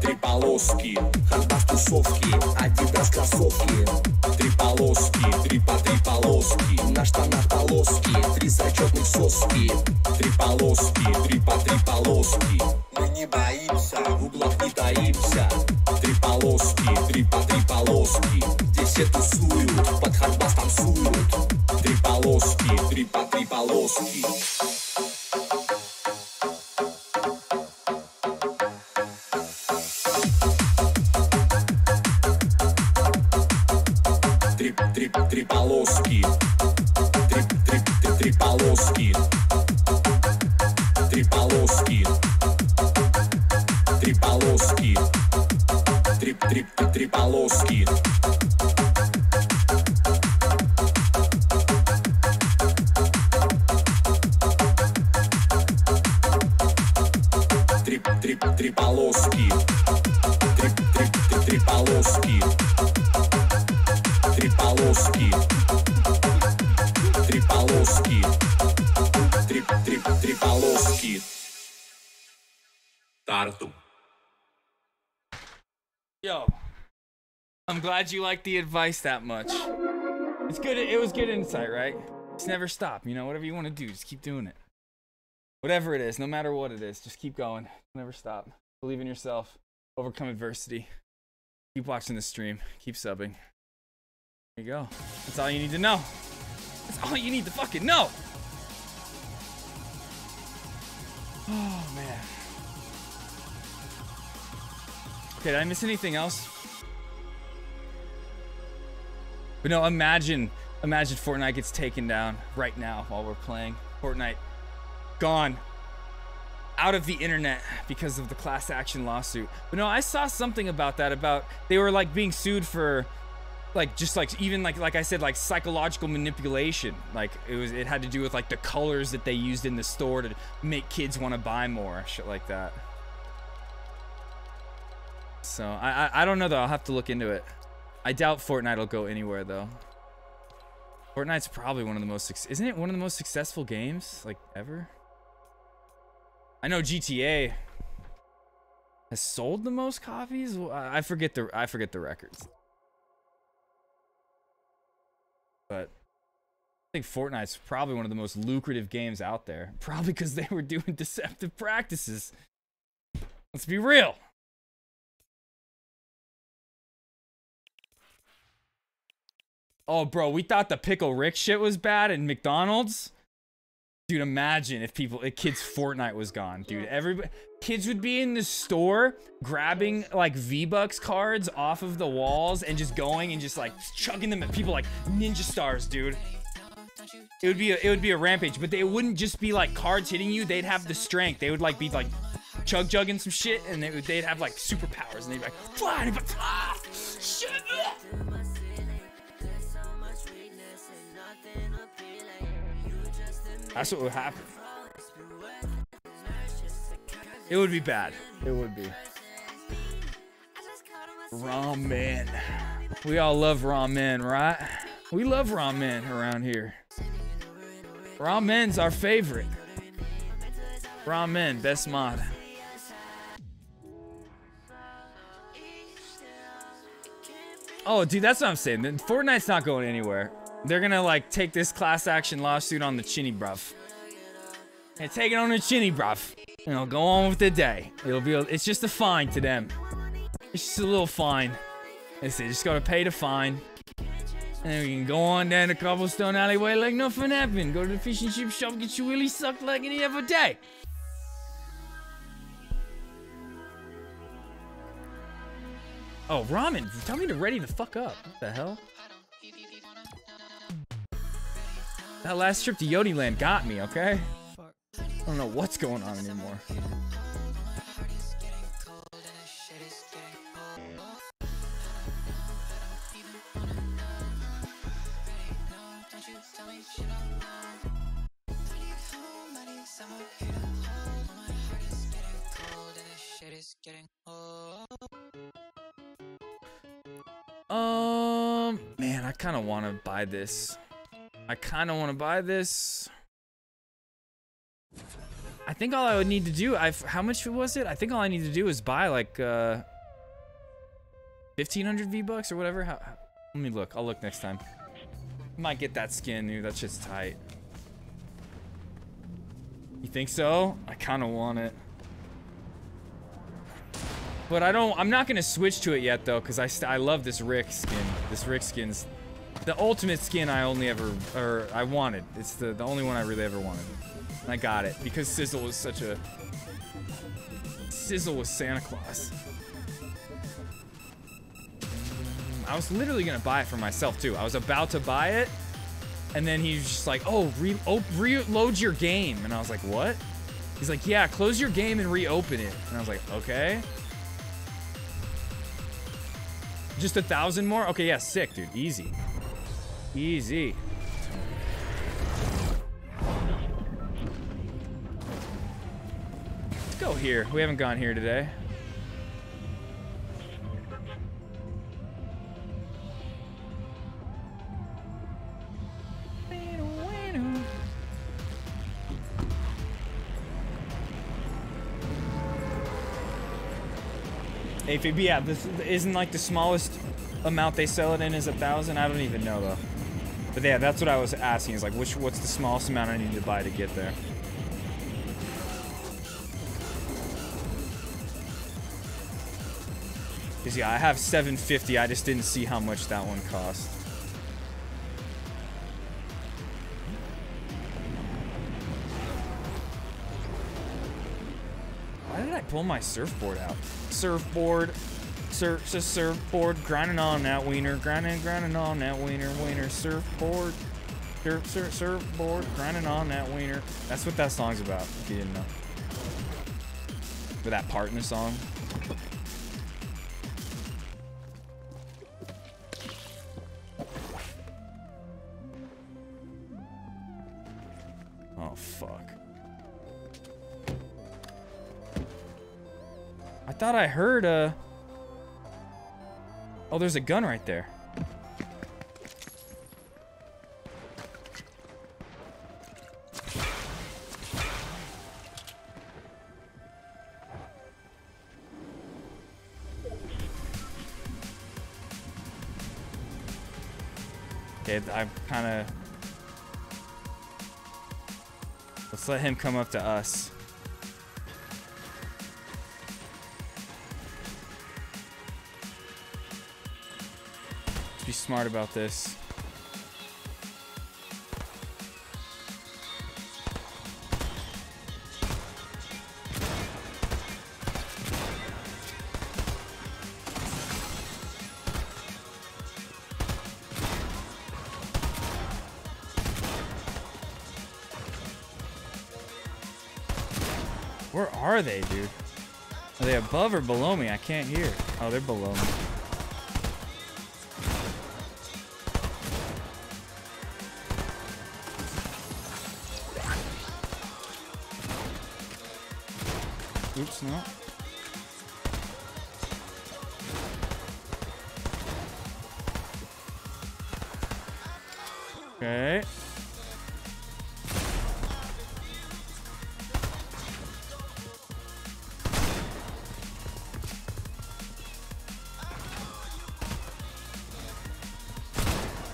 Три полоски. Полоски. Хардас тусовки, Адидас кроссовки. Три полоски, три по три полоски. На штанах полоски, три зачетных соски. Три полоски, три по три полоски. Мы не боимся, в углах не таимся. Три полоски, три по три полоски. Здесь все тусуют, I lost it. Yo, I'm glad you liked the advice that much. It's good. It was good insight, right? Just never stop. You know, whatever you want to do, just keep doing it. Whatever it is, no matter what it is, just keep going. Never stop. Believe in yourself. Overcome adversity. Keep watching the stream. Keep subbing. There you go. That's all you need to know. That's all you need to fucking know. <sighs> Oh man. Okay, did I miss anything else? But no, imagine, imagine Fortnite gets taken down right now while we're playing. Fortnite gone out of the internet because of the class action lawsuit. But no, I saw something about that about they were like being sued for like just like even like like I said like psychological manipulation. Like it was it had to do with like the colors that they used in the store to make kids want to buy more shit like that. So I, I I don't know though. I'll have to look into it. I doubt Fortnite will go anywhere though. Fortnite's probably one of the most isn't it one of the most successful games like ever? I know GTA has sold the most copies. I I forget the I forget the records. But I think Fortnite's probably one of the most lucrative games out there. <laughs> Probably because they were doing <laughs> deceptive practices. Let's be real. Oh, bro, we thought the pickle Rick shit was bad in McDonald's. Dude, imagine if people, if kids Fortnite was gone, dude. Everybody, kids would be in the store grabbing like V Bucks cards off of the walls and just going and just like chugging them at people like ninja stars, dude. It would be a, it would be a rampage, but they wouldn't just be like cards hitting you. They'd have the strength. They would like be like chug jugging some shit, and they would, they'd have like superpowers, and they'd be like, fly, and they'd be like, ah, shit. That's what would happen. It would be bad. It would be. Ramen. We all love ramen, right? We love ramen around here. Ramen's our favorite. Ramen, best mod. Oh, dude, that's what I'm saying. Then Fortnite's not going anywhere. They're gonna like take this class action lawsuit on the chinny bruv. And take it on the chinny bruv. And they'll go on with the day. It'll be. A, it's just a fine to them. It's just a little fine. That's it. Just gotta pay the fine. And we can go on down the cobblestone alleyway like nothing happened. Go to the fish and chip shop, get your willy sucked like any other day. Oh, ramen. Tell me to ready the fuck up. What the hell? That last trip to Yodi Land got me, okay? I don't know what's going on anymore. Um, man, I kind of want to buy this. I kind of want to buy this. I think all I would need to do, I how much was it? I think all I need to do is buy like uh 1500 V-bucks or whatever. How, how- let me look. I'll look next time. Might get that skin, dude. That shit's tight. You think so? I kind of want it. But I don't, I'm not gonna switch to it yet though, cause I, I love this Rick skin. This Rick skin's the ultimate skin I only ever, or I wanted. It's the, the only one I really ever wanted. And I got it because Sizzle was such a, Sizzle was Santa Claus. Mm, I was literally gonna buy it for myself too. I was about to buy it, and then he's just like, "Oh, re oh, reload your game," and I was like, "What?" He's like, "Yeah, close your game and reopen it," and I was like, "Okay." Just a thousand more? Okay, yeah, sick, dude. Easy. Easy. Let's go here. We haven't gone here today. AFB, yeah, this isn't like the smallest amount they sell it in is a thousand. I don't even know though. But yeah, that's what I was asking. Is like, which what's the smallest amount I need to buy to get there? Cause yeah, I have 750. I just didn't see how much that one cost. Why did I pull my surfboard out? Surfboard, surf, surf, surfboard, grinding on that wiener, grinding, grinding on that wiener, wiener, surfboard, surf, surf, surfboard, grinding on that wiener. That's what that song's about. If you didn't know. For that part in the song. Oh fuck. I thought I heard a. Oh, there's a gun right there. Okay, I'm kind of. Let's let him come up to us. Smart about this. Where are they, dude? Are they above or below me? I can't hear. Oh, they're below me. Okay.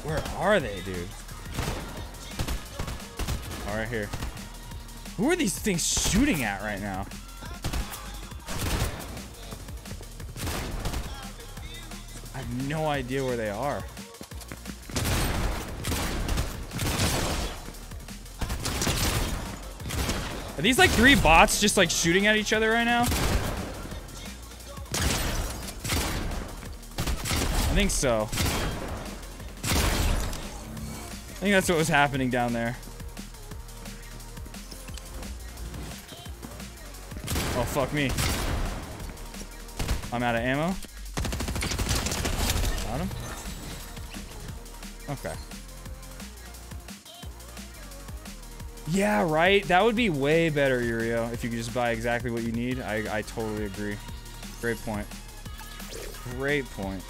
Where are they, dude? All right here. Who are these things shooting at right now? Idea where they are. Are these like three bots just like shooting at each other right now? I think so. I think that's what was happening down there. Oh, fuck me. I'm out of ammo. Okay. Yeah, right? That would be way better, Uriel, if you could just buy exactly what you need. I, I totally agree. Great point. Great point.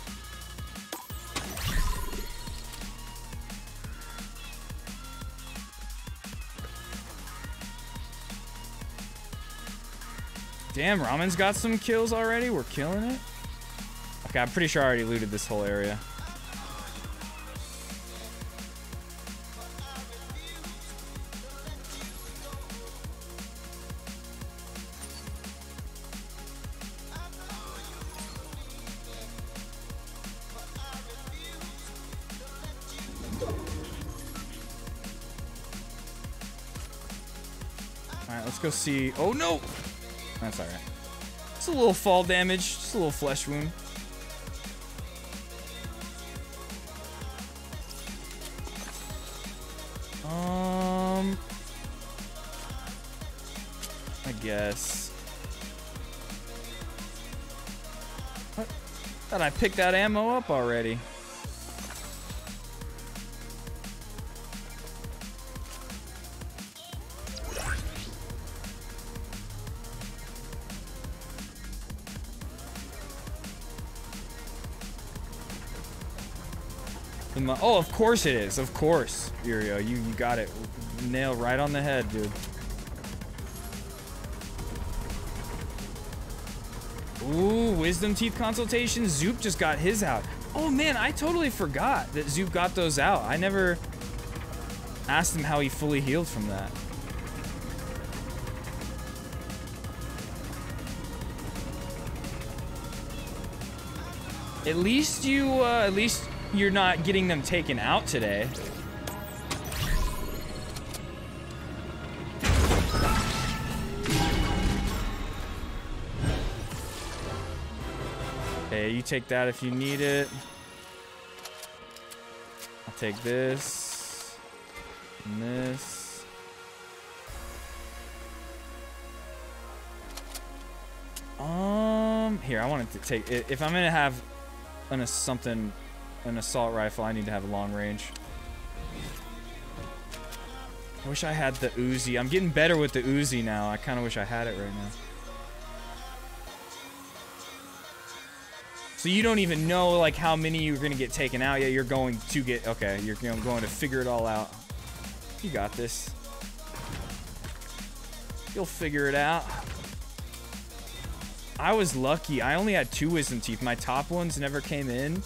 Damn, Ramen's got some kills already. We're killing it. Okay, I'm pretty sure I already looted this whole area. See. Oh no! That's alright. Just a little fall damage, just a little flesh wound. Um, I guess. What? Thought I picked that ammo up already. Oh, of course it is. Of course, Urio. You, you got it. Nail right on the head, dude. Ooh, wisdom teeth consultation. Zoop just got his out. Oh man, I totally forgot that Zoop got those out. I never asked him how he fully healed from that. At least you, uh, at least you're not getting them taken out today. Okay, you take that if you need it. I'll take this. And this. Um, here, I wanted to take, if I'm gonna have an, something, an assault rifle, I need to have a long range. I wish I had the Uzi. I'm getting better with the Uzi now. I kind of wish I had it right now. So you don't even know like how many you're gonna get taken out yet. You're going to get okay. You're going to figure it all out. You got this. You'll figure it out. I was lucky. I only had two wisdom teeth. My top ones never came in.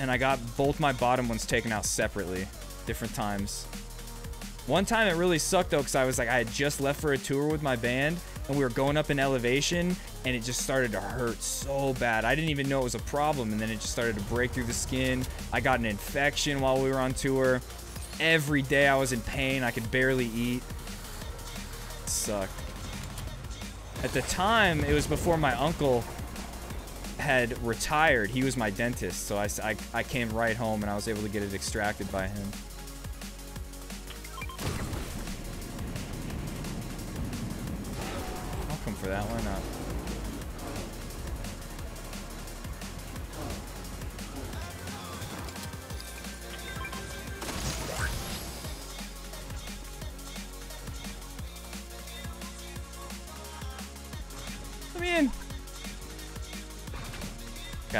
And I got both my bottom ones taken out separately, different times. One time it really sucked though, because I was like, I had just left for a tour with my band, and we were going up in elevation, and it just started to hurt so bad. I didn't even know it was a problem, and then it just started to break through the skin. I got an infection while we were on tour. Every day I was in pain. I could barely eat. It sucked. At the time, it was before my uncle had retired. He was my dentist, so I I came right home and I was able to get it extracted by him. I'll come for that, why uh, not?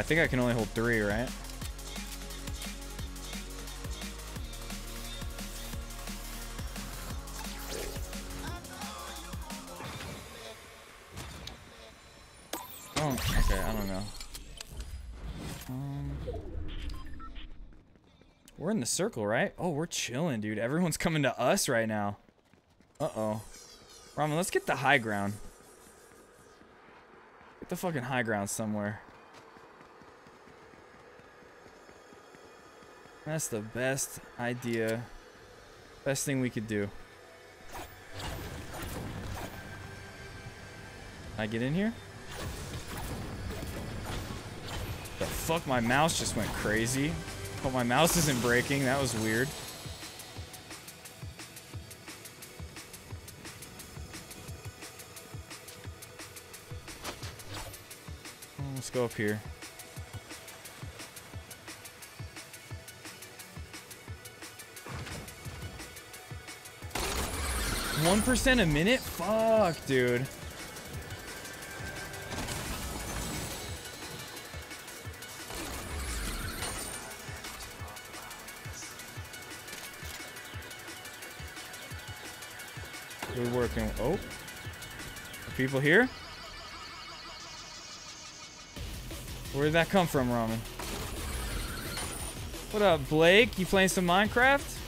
I think I can only hold three, right? Oh, okay, I don't know. Um, we're in the circle, right? Oh, we're chilling, dude. Everyone's coming to us right now. Uh-oh. Ramen, let's get the high ground. Get the fucking high ground somewhere. That's the best idea. Best thing we could do. I get in here? The fuck, my mouse just went crazy. But my mouse isn't breaking. That was weird. Oh, Let's go up here. One percent a minute? Fuck, dude. We're working. Oh, people here? Where did that come from, Ramen? What up, Blake? You playing some Minecraft?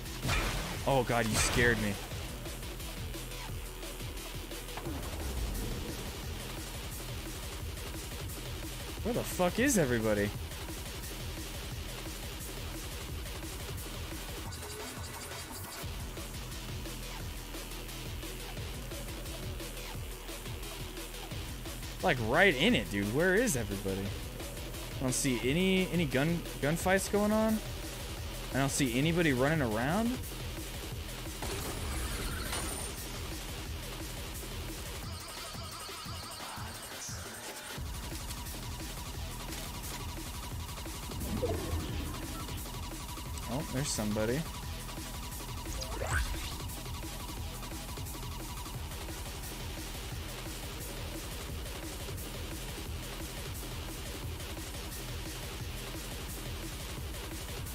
Oh god, you scared me. Where the fuck is everybody? Like right in it, dude. Where is everybody? I don't see any any gun gunfights going on. I don't see anybody running around.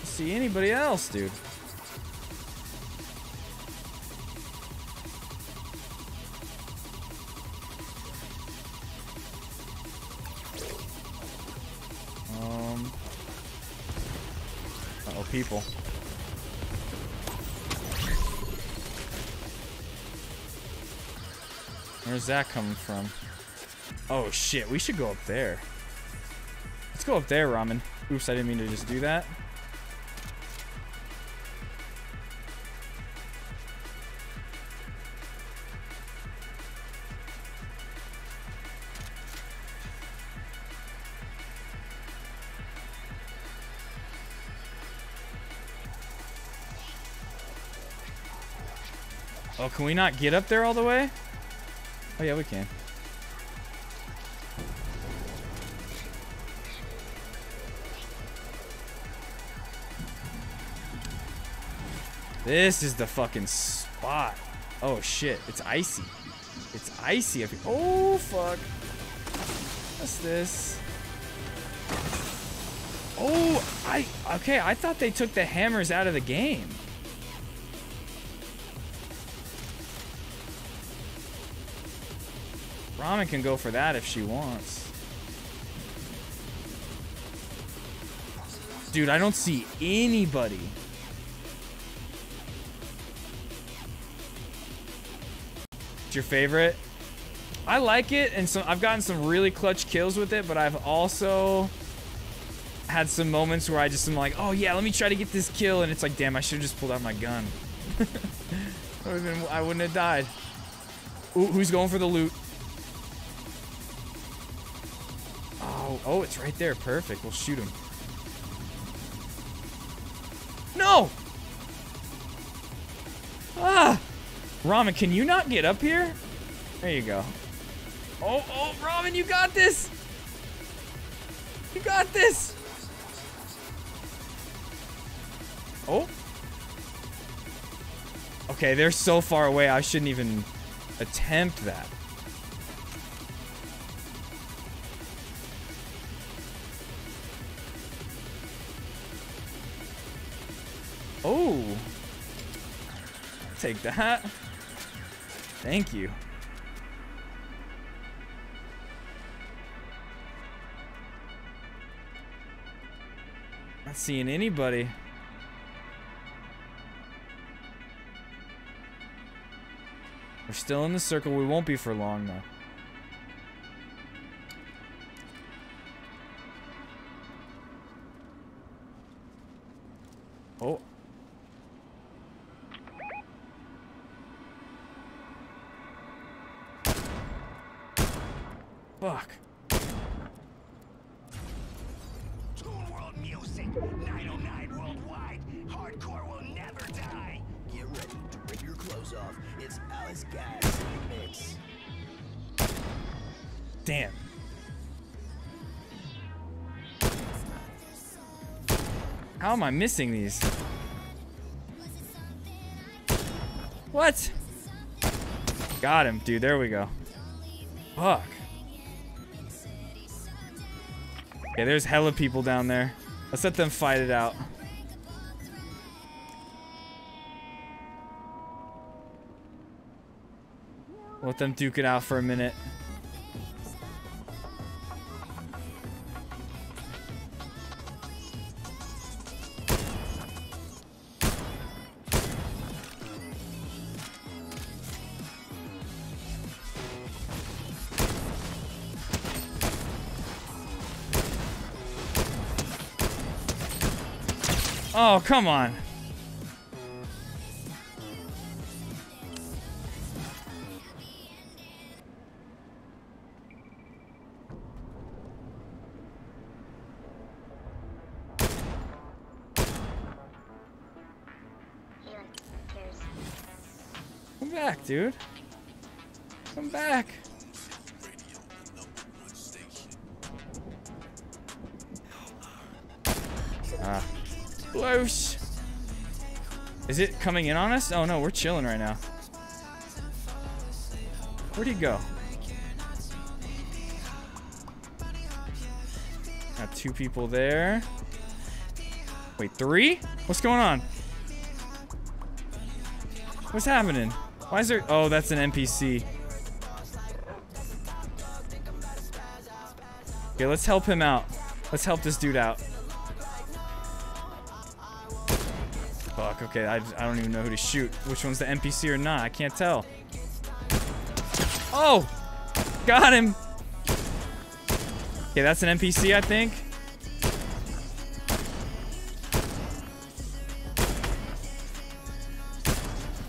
See anybody else, dude? That coming from? Oh shit, we should go up there. Let's go up there, Ramen. Oops, I didn't mean to just do that. Oh, can we not get up there all the way? Oh yeah, we can. This is the fucking spot. Oh shit, it's icy. It's icy up here. Oh fuck. What's this? Oh, I okay. I thought they took the hammers out of the game. Ramen can go for that if she wants. Dude, I don't see anybody. It's your favorite? I like it, and so I've gotten some really clutch kills with it, but I've also had some moments where I just am like, oh yeah, let me try to get this kill, and it's like, damn, I should have just pulled out my gun. <laughs> I wouldn't have died. Ooh, who's going for the loot? It's right there. Perfect. We'll shoot him. No! Ah! Ramen, can you not get up here? There you go. Oh, oh, Ramen, you got this! You got this! Oh. Okay, they're so far away, I shouldn't even attempt that. Take that. Thank you. Not seeing anybody. We're still in the circle. We won't be for long, though. I missing these? What? Got him, dude. There we go. Fuck. Yeah, there's hella people down there. Let's let them fight it out. Let them duke it out for a minute. Oh, come on. Come back, dude. Is it coming in on us? Oh no, we're chilling right now. Where'd he go? Got two people there. Wait, three? What's going on? What's happening? Why is there? Oh, that's an NPC. Okay, let's help him out. Let's help this dude out. Okay, I, I don't even know who to shoot. Which one's the NPC or not? I can't tell. Oh! Got him! Okay, that's an NPC, I think.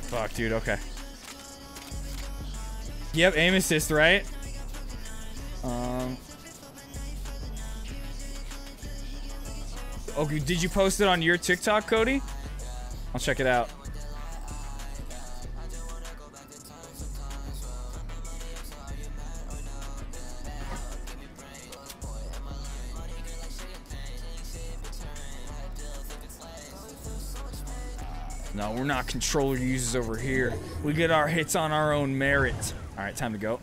Fuck, dude, okay. Yep, aim assist, right? Um. Okay, did you post it on your TikTok, Cody? I'll check it out. No, we're not controller users over here. We get our hits on our own merit. All right, time to go.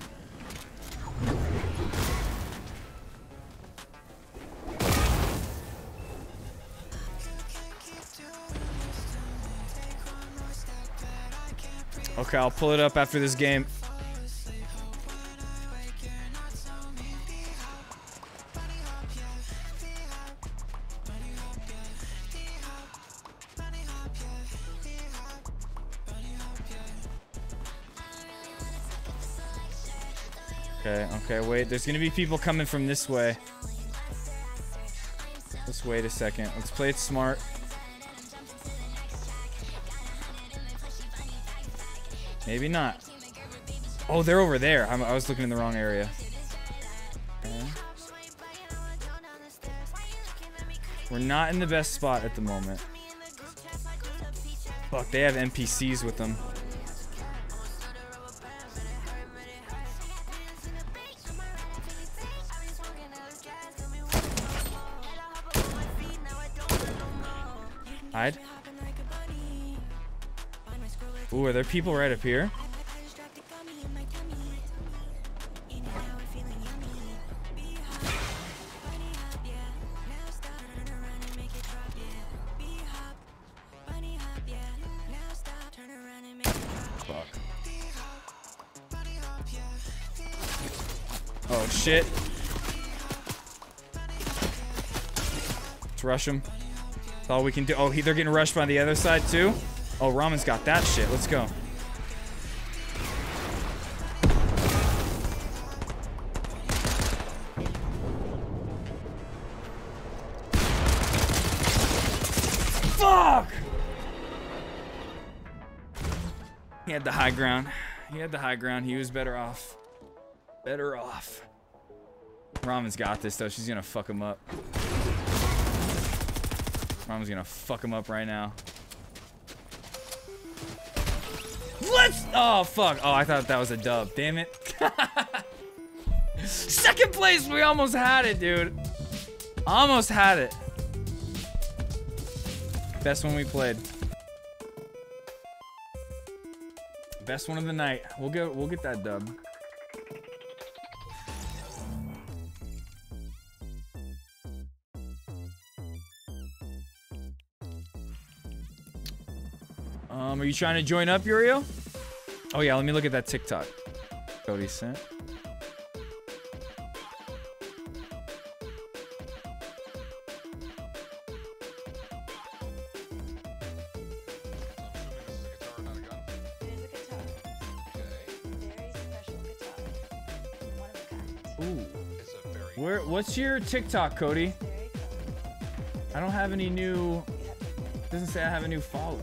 Okay, I'll pull it up after this game. Okay, okay, wait. There's gonna be people coming from this way. Let's wait a second. Let's play it smart. Maybe not. Oh, they're over there. I'm, I was looking in the wrong area. Okay. We're not in the best spot at the moment. Fuck, they have NPCs with them. There people right up here? Oh shit. Let's rush him. That's all we can do. Oh, he, they're getting rushed by the other side too? Oh, Ramen's got that shit. Let's go. Fuck! He had the high ground. He had the high ground. He was better off. Better off. Ramen's got this though. She's gonna fuck him up. Ramen's gonna fuck him up right now. Let's. Oh fuck. Oh, I thought that was a dub. Damn it. <laughs> Second place. We almost had it, dude. Almost had it. Best one we played. Best one of the night. We'll get. We'll get that dub. Um, are you trying to join up, Uriel? Oh yeah, let me look at that TikTok. Cody sent. Ooh. Where? What's your TikTok, Cody? I don't have any new. Doesn't say I have a new follow.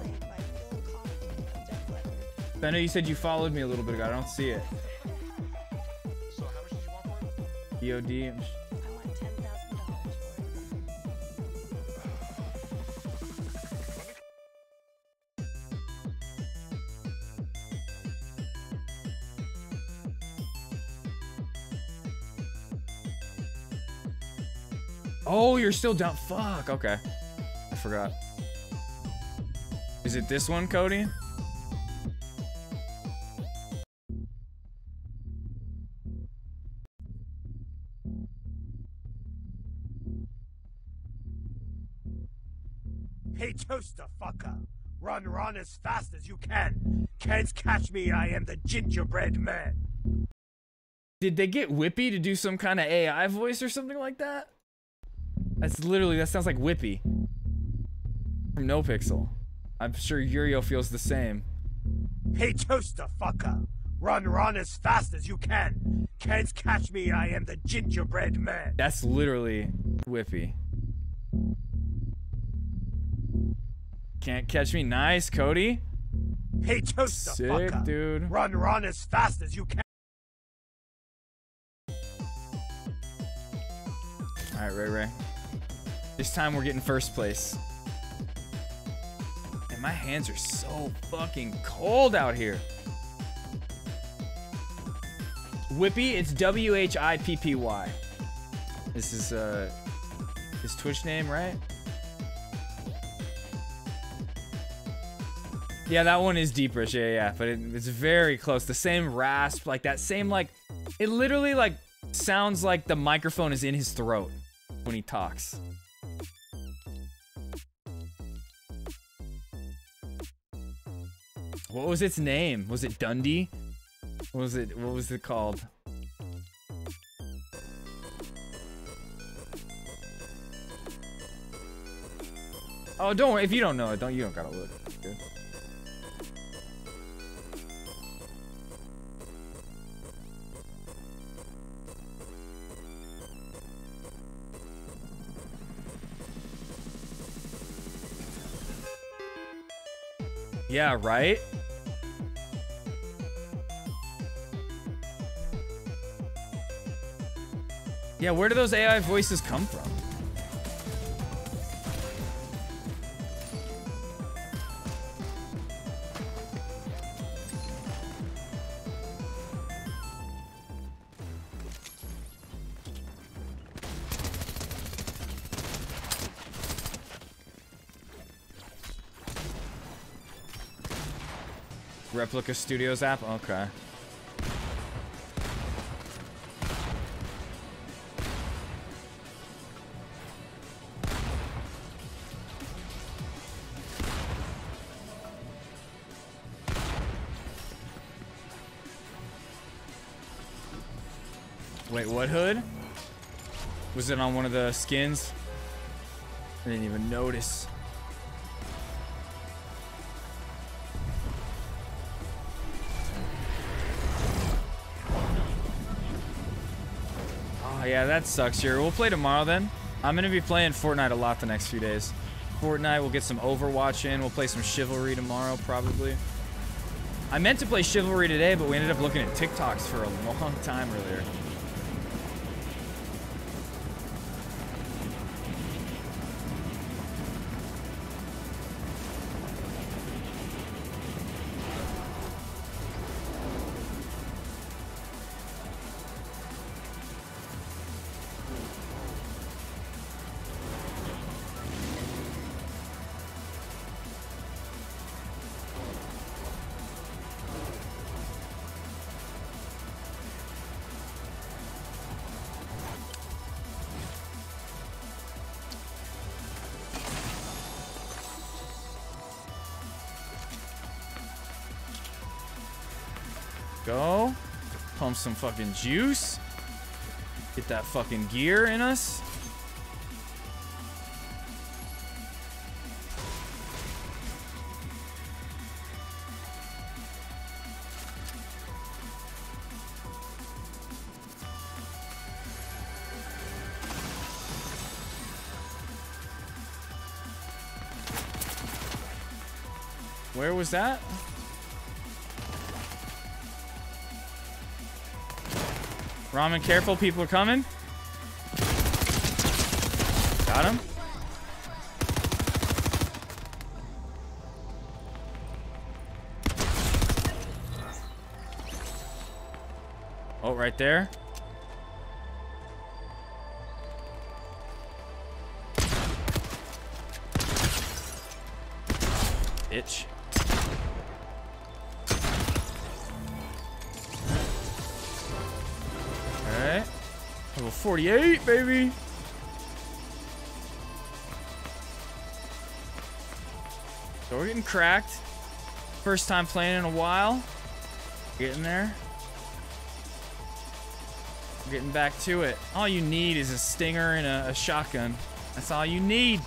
I know you said you followed me a little bit ago. I don't see it. EOD. I'm sh- Oh, you're still down. Fuck. Okay. I forgot. Is it this one, Cody? Me, I am the gingerbread man. Did they get Whippy to do some kind of AI voice or something like that? That's literally, that sounds like Whippy. From No Pixel. I'm sure Yurio feels the same. Hey, toaster fucker. Run, run as fast as you can. Can't catch me, I am the gingerbread man. That's literally Whippy. Can't catch me. Nice, Cody. Hey, toaster Sick, fucker. dude. Run, run as fast as you can. All right, Ray Ray. This time we're getting first place. And my hands are so fucking cold out here. Whippy, it's W H I P P Y. This is uh his Twitch name, right? Yeah, that one is deep rich. Yeah, yeah, but it, it's very close. The same rasp, like that same like, it literally like sounds like the microphone is in his throat when he talks. What was its name? Was it Dundee? What was it? What was it called? Oh, don't worry. If you don't know it, don't you don't gotta look. It's Yeah, right? Yeah, where do those AI voices come from? Replica Studios app? Okay. Wait, what hood? Was it on one of the skins? I didn't even notice. That sucks here. We'll play tomorrow then. I'm gonna be playing Fortnite a lot the next few days. Fortnite, we'll get some Overwatch in. We'll play some Chivalry tomorrow, probably. I meant to play Chivalry today, but we ended up looking at TikToks for a <laughs> long time earlier. Go. Pump some fucking juice. Get that fucking gear in us. Where was that? Ramen, careful, people are coming. Got him. Oh, right there. 48, baby. So we're getting cracked. First time playing in a while. Getting there. Getting back to it. All you need is a stinger and a, a shotgun. That's all you need.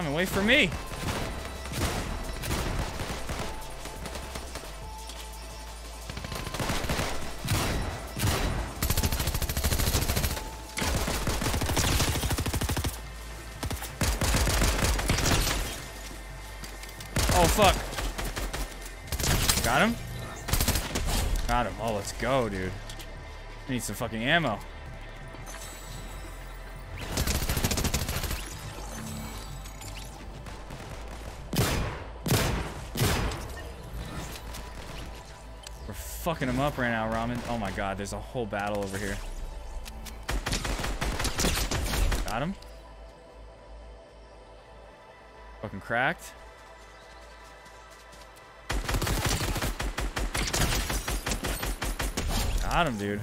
Ramen, wait for me. Oh, fuck. Got him? Got him. Oh, let's go, dude. I need some fucking ammo. Fucking him up right now, Ramen. Oh my god, there's a whole battle over here. Got him. Fucking cracked. Got him, dude.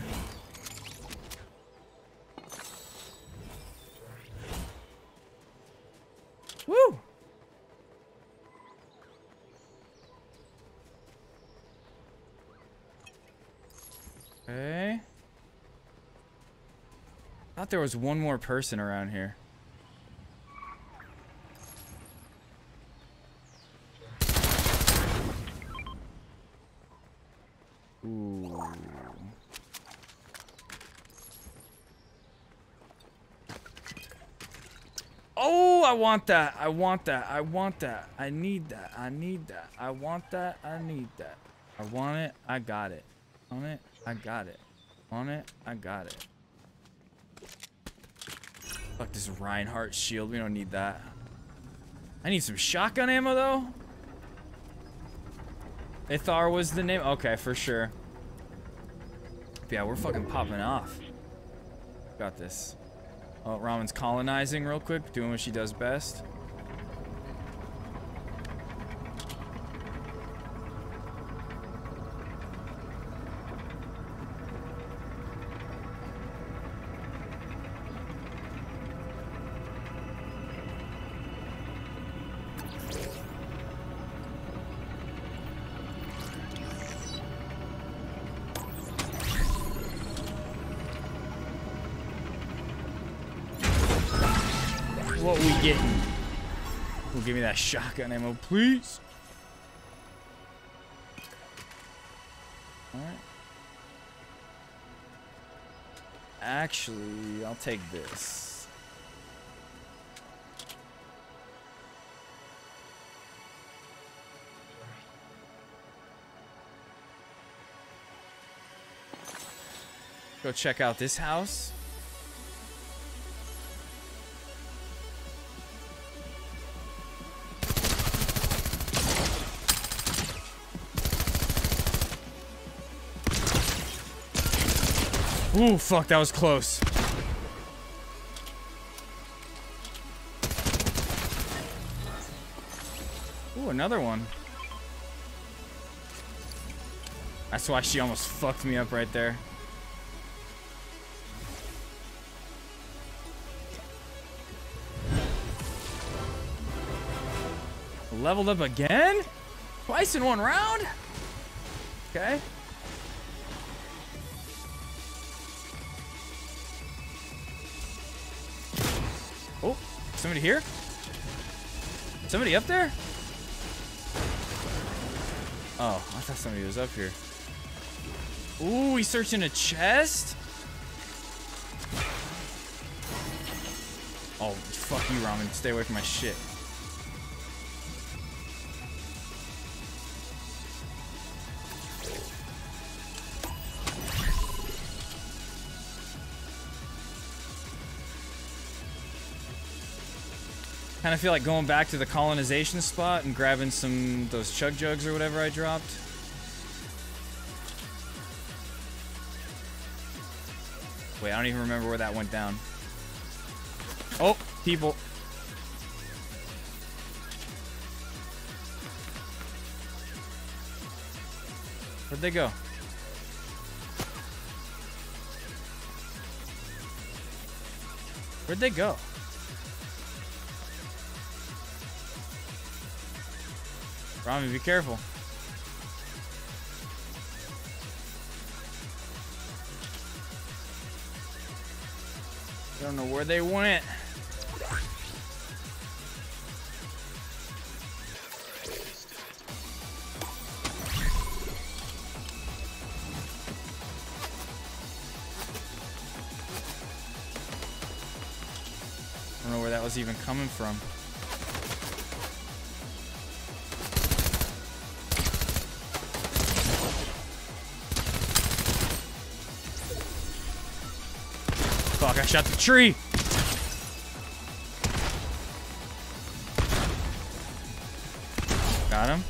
Woo! Okay. Thought there was one more person around here. Ooh. Oh, I want that. I want that. I want that. I need that. I need that. I want that. I need that. I want it. I got it. On it. I got it. On it. I got it. Fuck this Reinhardt shield. We don't need that. I need some shotgun ammo though. Ithar was the name? Okay, for sure. But yeah, we're fucking popping off. Got this. Oh, Ramen's colonizing real quick, doing what she does best. Shotgun ammo, please. Alright. Actually, I'll take this. Go check out this house. Ooh, fuck, that was close. Ooh, another one. That's why she almost fucked me up right there. Leveled up again? Twice in one round? Okay. Somebody here? Somebody up there? Oh, I thought somebody was up here. Ooh, he's searching a chest? Oh, fuck you, Ramen. Stay away from my shit. Kind of feel like going back to the colonization spot and grabbing some those chug jugs or whatever I dropped. Wait, I don't even remember where that went down. Oh, people. Where'd they go? Where'd they go? Rami, be careful. I don't know where they went. I don't know where that was even coming from. Shot the tree. Got him.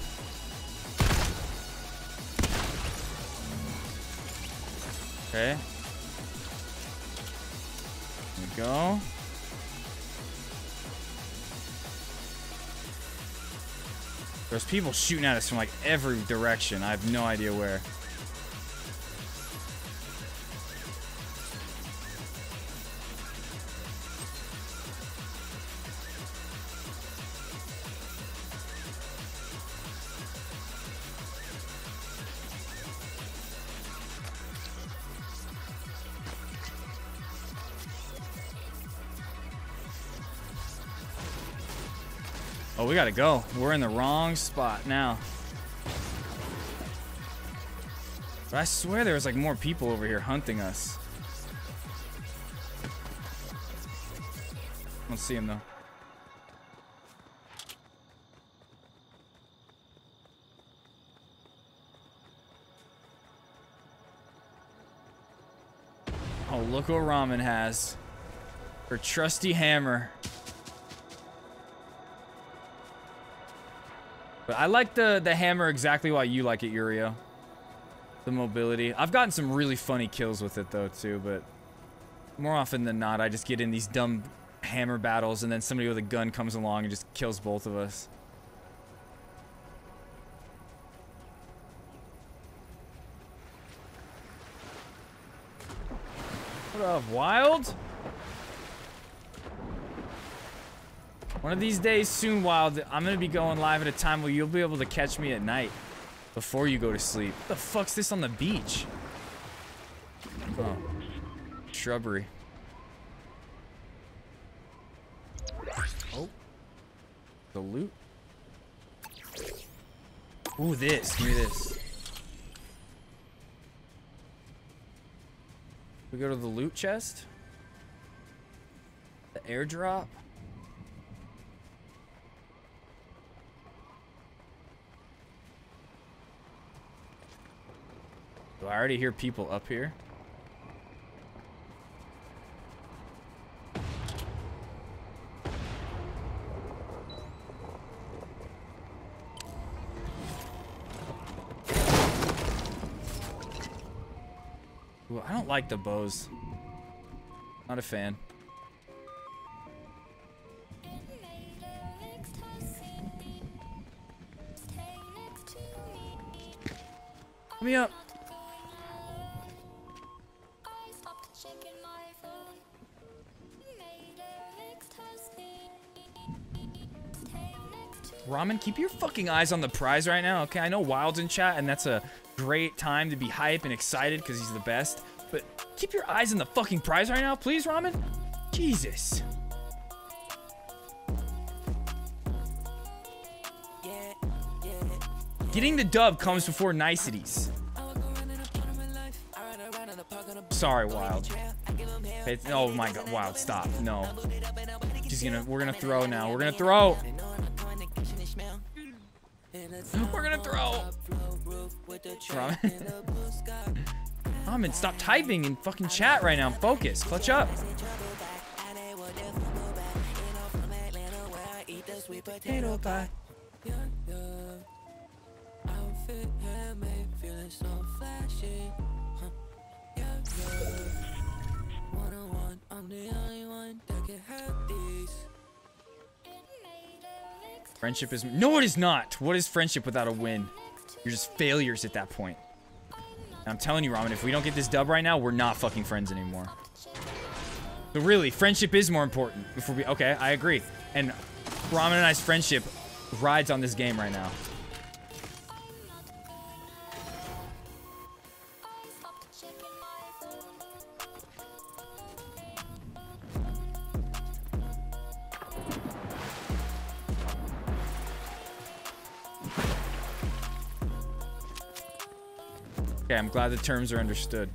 Okay. There we go. There's people shooting at us from like every direction. I have no idea where. Gotta go. We're in the wrong spot now. But I swear there was like more people over here hunting us. I don't see him though. Oh, look what Ramen has. Her trusty hammer. But I like the the hammer exactly why you like it, Yurio. The mobility. I've gotten some really funny kills with it though too, but more often than not, I just get in these dumb hammer battles and then somebody with a gun comes along and just kills both of us. What up, Wild? One of these days soon, Wild, I'm gonna be going live at a time where you'll be able to catch me at night before you go to sleep. What the fuck's this on the beach? Oh. Shrubbery. Oh. The loot. Ooh, this. Give me this. We go to the loot chest. The airdrop. I already hear people up here? Ooh, I don't like the bows. Not a fan. Me up. Ramen, keep your fucking eyes on the prize right now, okay? I know Wild's in chat, and that's a great time to be hype and excited because he's the best. But keep your eyes on the fucking prize right now, please, Ramen. Jesus. Getting the dub comes before niceties. Sorry, Wild. Oh my god, Wild, stop. No. She's gonna, we're gonna throw now. We're gonna throw. Ramen. Ramen, stop typing in fucking chat right now. Focus. Clutch up. Friendship is no, it is not. What is friendship without a win? You're just failures at that point. And I'm telling you, Ramen, if we don't get this dub right now, we're not fucking friends anymore. So really, friendship is more important. If we okay, I agree. And Ramen and I's friendship rides on this game right now. Glad the terms are understood.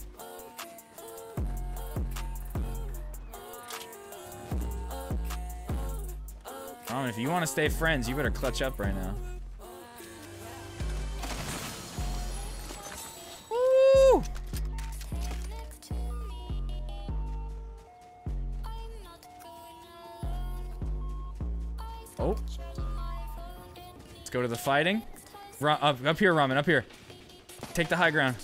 Ramen, if you want to stay friends, you better clutch up right now. Woo! Oh. Let's go to the fighting. Up, up here, Ramen, up here. Take the high ground.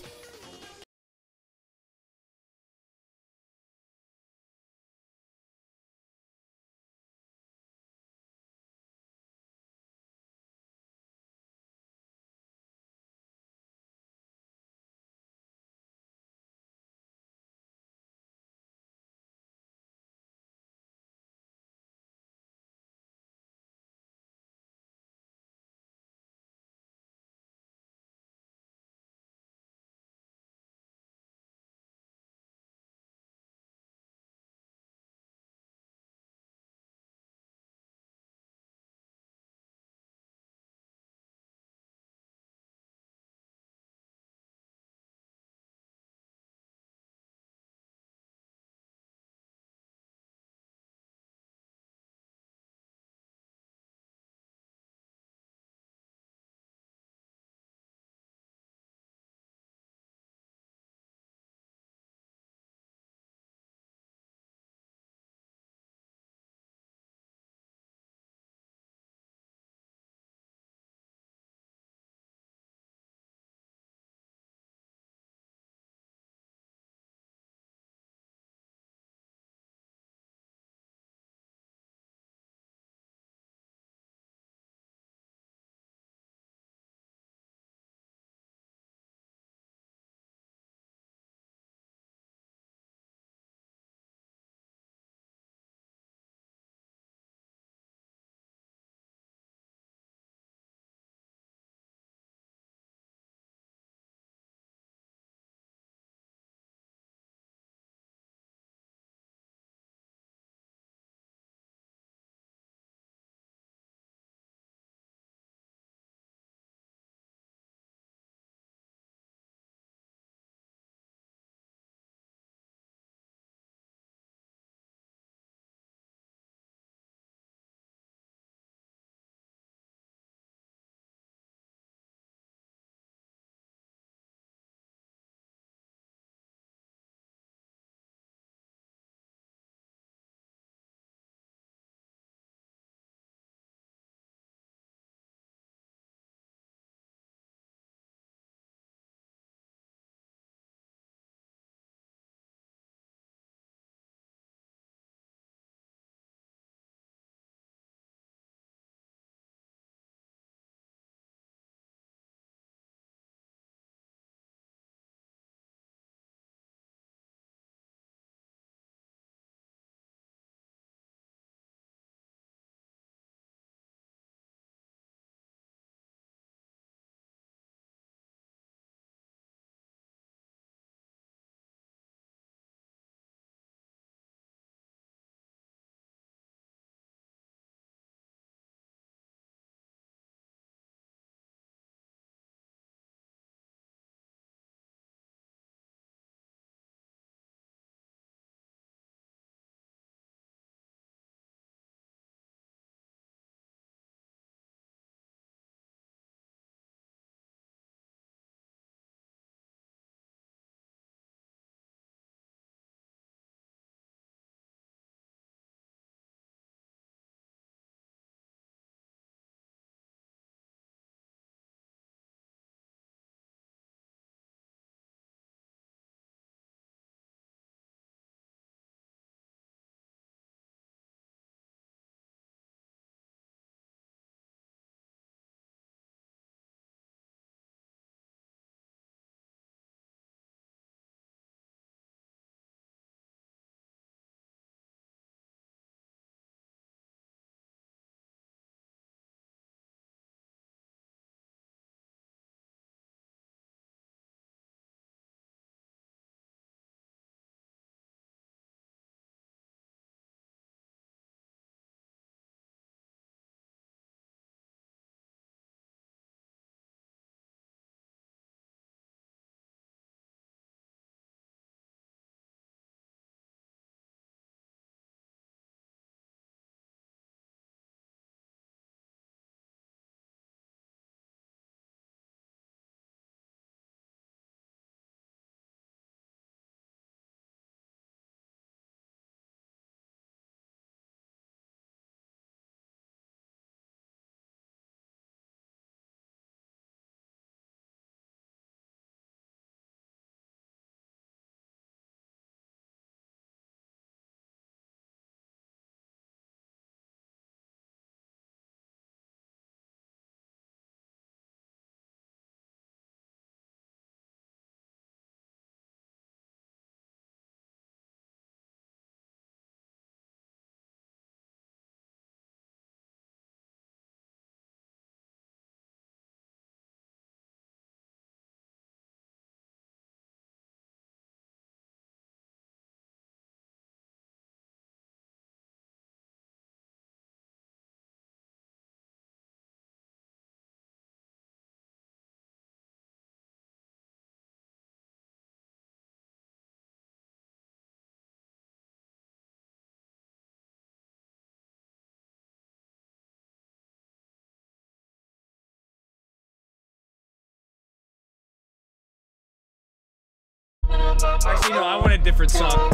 Actually, no, I want a different song.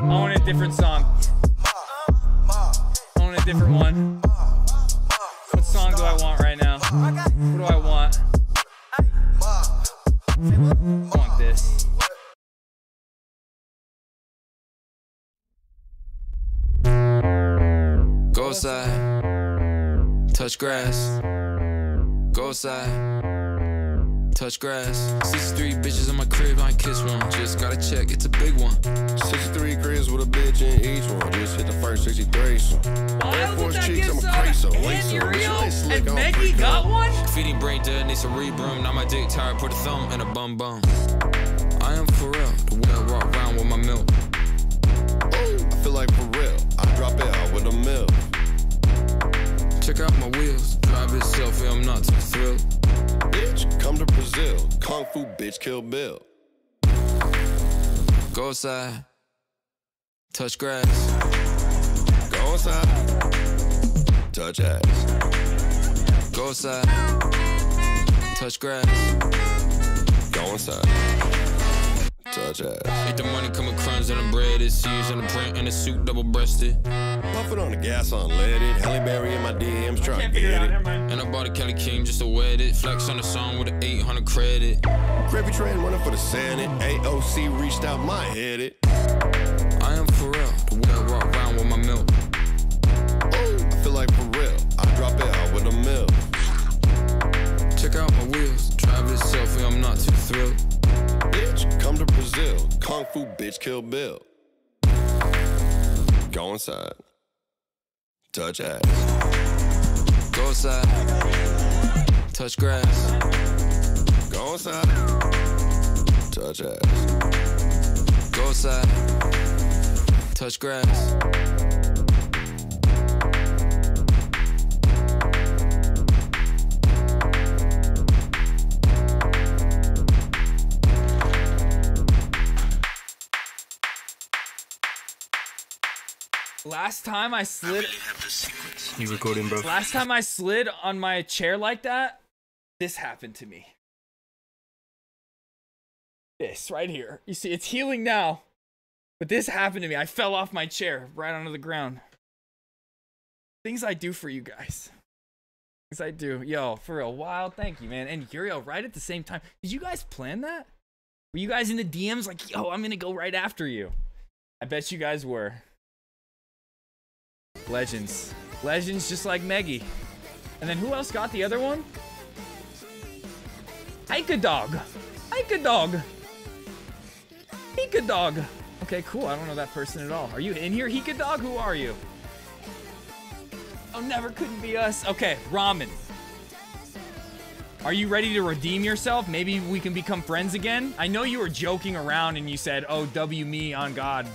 I want a different song. I want a different one. What song do I want right now? What do I want? I want this. Go side, touch grass. Go outside, touch grass. 63 bitches in my crib, I kiss one. Just gotta check, it's a big one. 63 cribs with a bitch in each one. Just hit the first 63. So. Air Force cheeks, I'm a crazy. And Maggie got one? Graffiti brain dead, need some rebroom. Now my dick tired, put a thumb in a bum bum. I am for real, the way I walk around with my milk. I feel like for real. I drop it out with a mill. Check out my wheels, drive itself, yeah, I'm not too thrilled. Bitch, come to Brazil. Kung Fu bitch, kill Bill. Go outside, touch grass. Go inside. Touch ass. Go outside, touch grass. Go inside. Touch ass. Eat the money, come with crumbs and the bread. It's huge and the print and the suit double breasted. Puffin' on the gas unleaded. Halle Berry in my DMs trying to get it. And I bought a Kelly King just to wet it. Flex on the song with an 800 credit. Gravy train running for the Senate. AOC reached out my head it. I am for real, the way I walk around with my milk. I feel like for real. I drop it out with a mill. Check out my wheels, drive itself, yeah, I'm not too thrilled. Bitch, come to Brazil. Kung Fu bitch, kill Bill. Go inside. Touch ass. Go outside, touch grass. Go inside. Touch ass. Go outside, touch grass. Last time I slid. You recording, bro? Last time I slid on my chair like that, this happened to me. This right here. You see, it's healing now. But this happened to me. I fell off my chair right onto the ground. Things I do for you guys. Things I do. Yo, for a while, thank you, man. And Uriel, right at the same time. Did you guys plan that? Were you guys in the DMs like, yo, I'm gonna go right after you? I bet you guys were. Legends. Legends just like Meggy. And then who else got the other one? Ika Dog. Ika Dog. Hika Dog. Okay, cool. I don't know that person at all. Are you in here, Hika Dog? Who are you? Oh, never couldn't be us. Okay, Ramen. Are you ready to redeem yourself? Maybe we can become friends again? I know you were joking around and you said, oh, W me on God.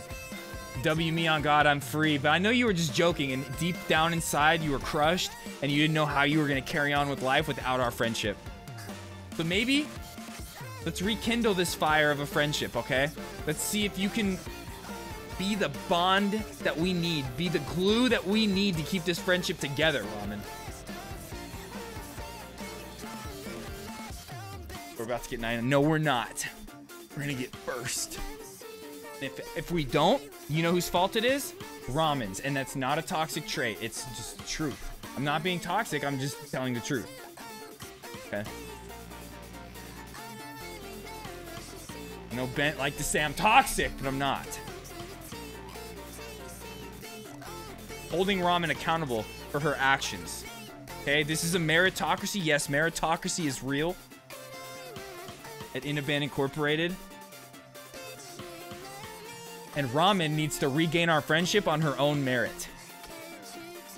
W me on God, I'm free. But I know you were just joking, and deep down inside, you were crushed, and you didn't know how you were gonna carry on with life without our friendship. So maybe let's rekindle this fire of a friendship, okay? Let's see if you can be the bond that we need, be the glue that we need to keep this friendship together, Ramen. We're about to get nine. No, we're not. We're gonna get first. If, if we don't, you know whose fault it is? Ramen's. And that's not a toxic trait. It's just the truth. I'm not being toxic. I'm just telling the truth. Okay. I know Bent like to say I'm toxic, but I'm not. Holding Ramen accountable for her actions. Okay, this is a meritocracy. Yes, meritocracy is real. At Inaband Incorporated. And Ramen needs to regain our friendship on her own merit.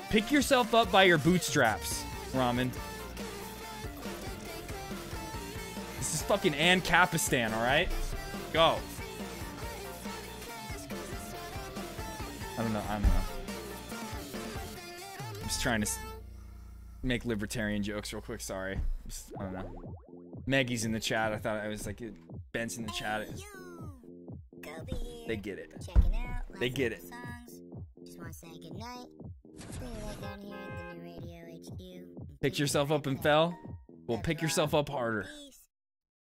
Pick yourself up by your bootstraps, Ramen. This is fucking Ancapistan, alright? Go. I don't know, I don't know. I'm just trying to make libertarian jokes real quick, sorry. Just- I don't know. Maggie's in the chat. I thought I was like, Ben's in the chat. They get it. They get it. Just want to say goodnight. Really right down here at the new radio HQ. Pick yourself up and fell? Well, pick yourself up harder.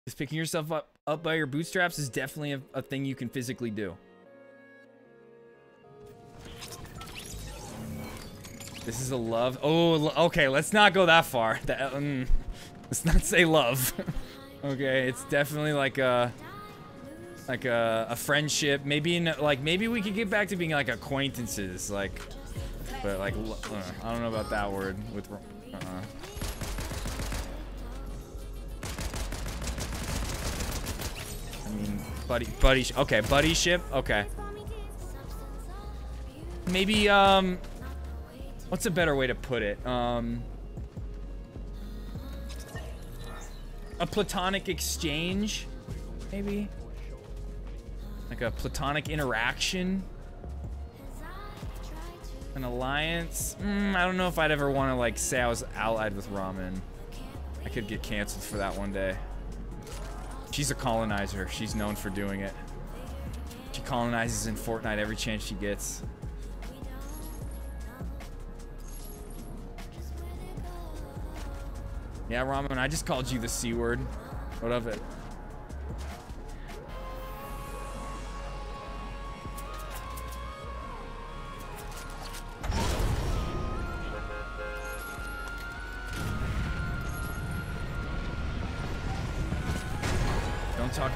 Just picking yourself up up by your bootstraps is definitely a, a thing you can physically do. This is a love. Oh, okay. Let's not go that far. That, mm, let's not say love. <laughs> okay, it's definitely like a like a, a friendship. Maybe in, like maybe we could get back to being like acquaintances. Like, but like uh, I don't know about that word with. Uh -uh. I mean, buddy, buddy. Okay, buddy ship. Okay. Maybe um, what's a better way to put it? Um, a platonic exchange, maybe. Like a platonic interaction. An alliance. Mm, I don't know if I'd ever want to like say I was allied with Ramen. I could get canceled for that one day. She's a colonizer. She's known for doing it. She colonizes in Fortnite every chance she gets. Yeah, Ramen, I just called you the C word. What of it?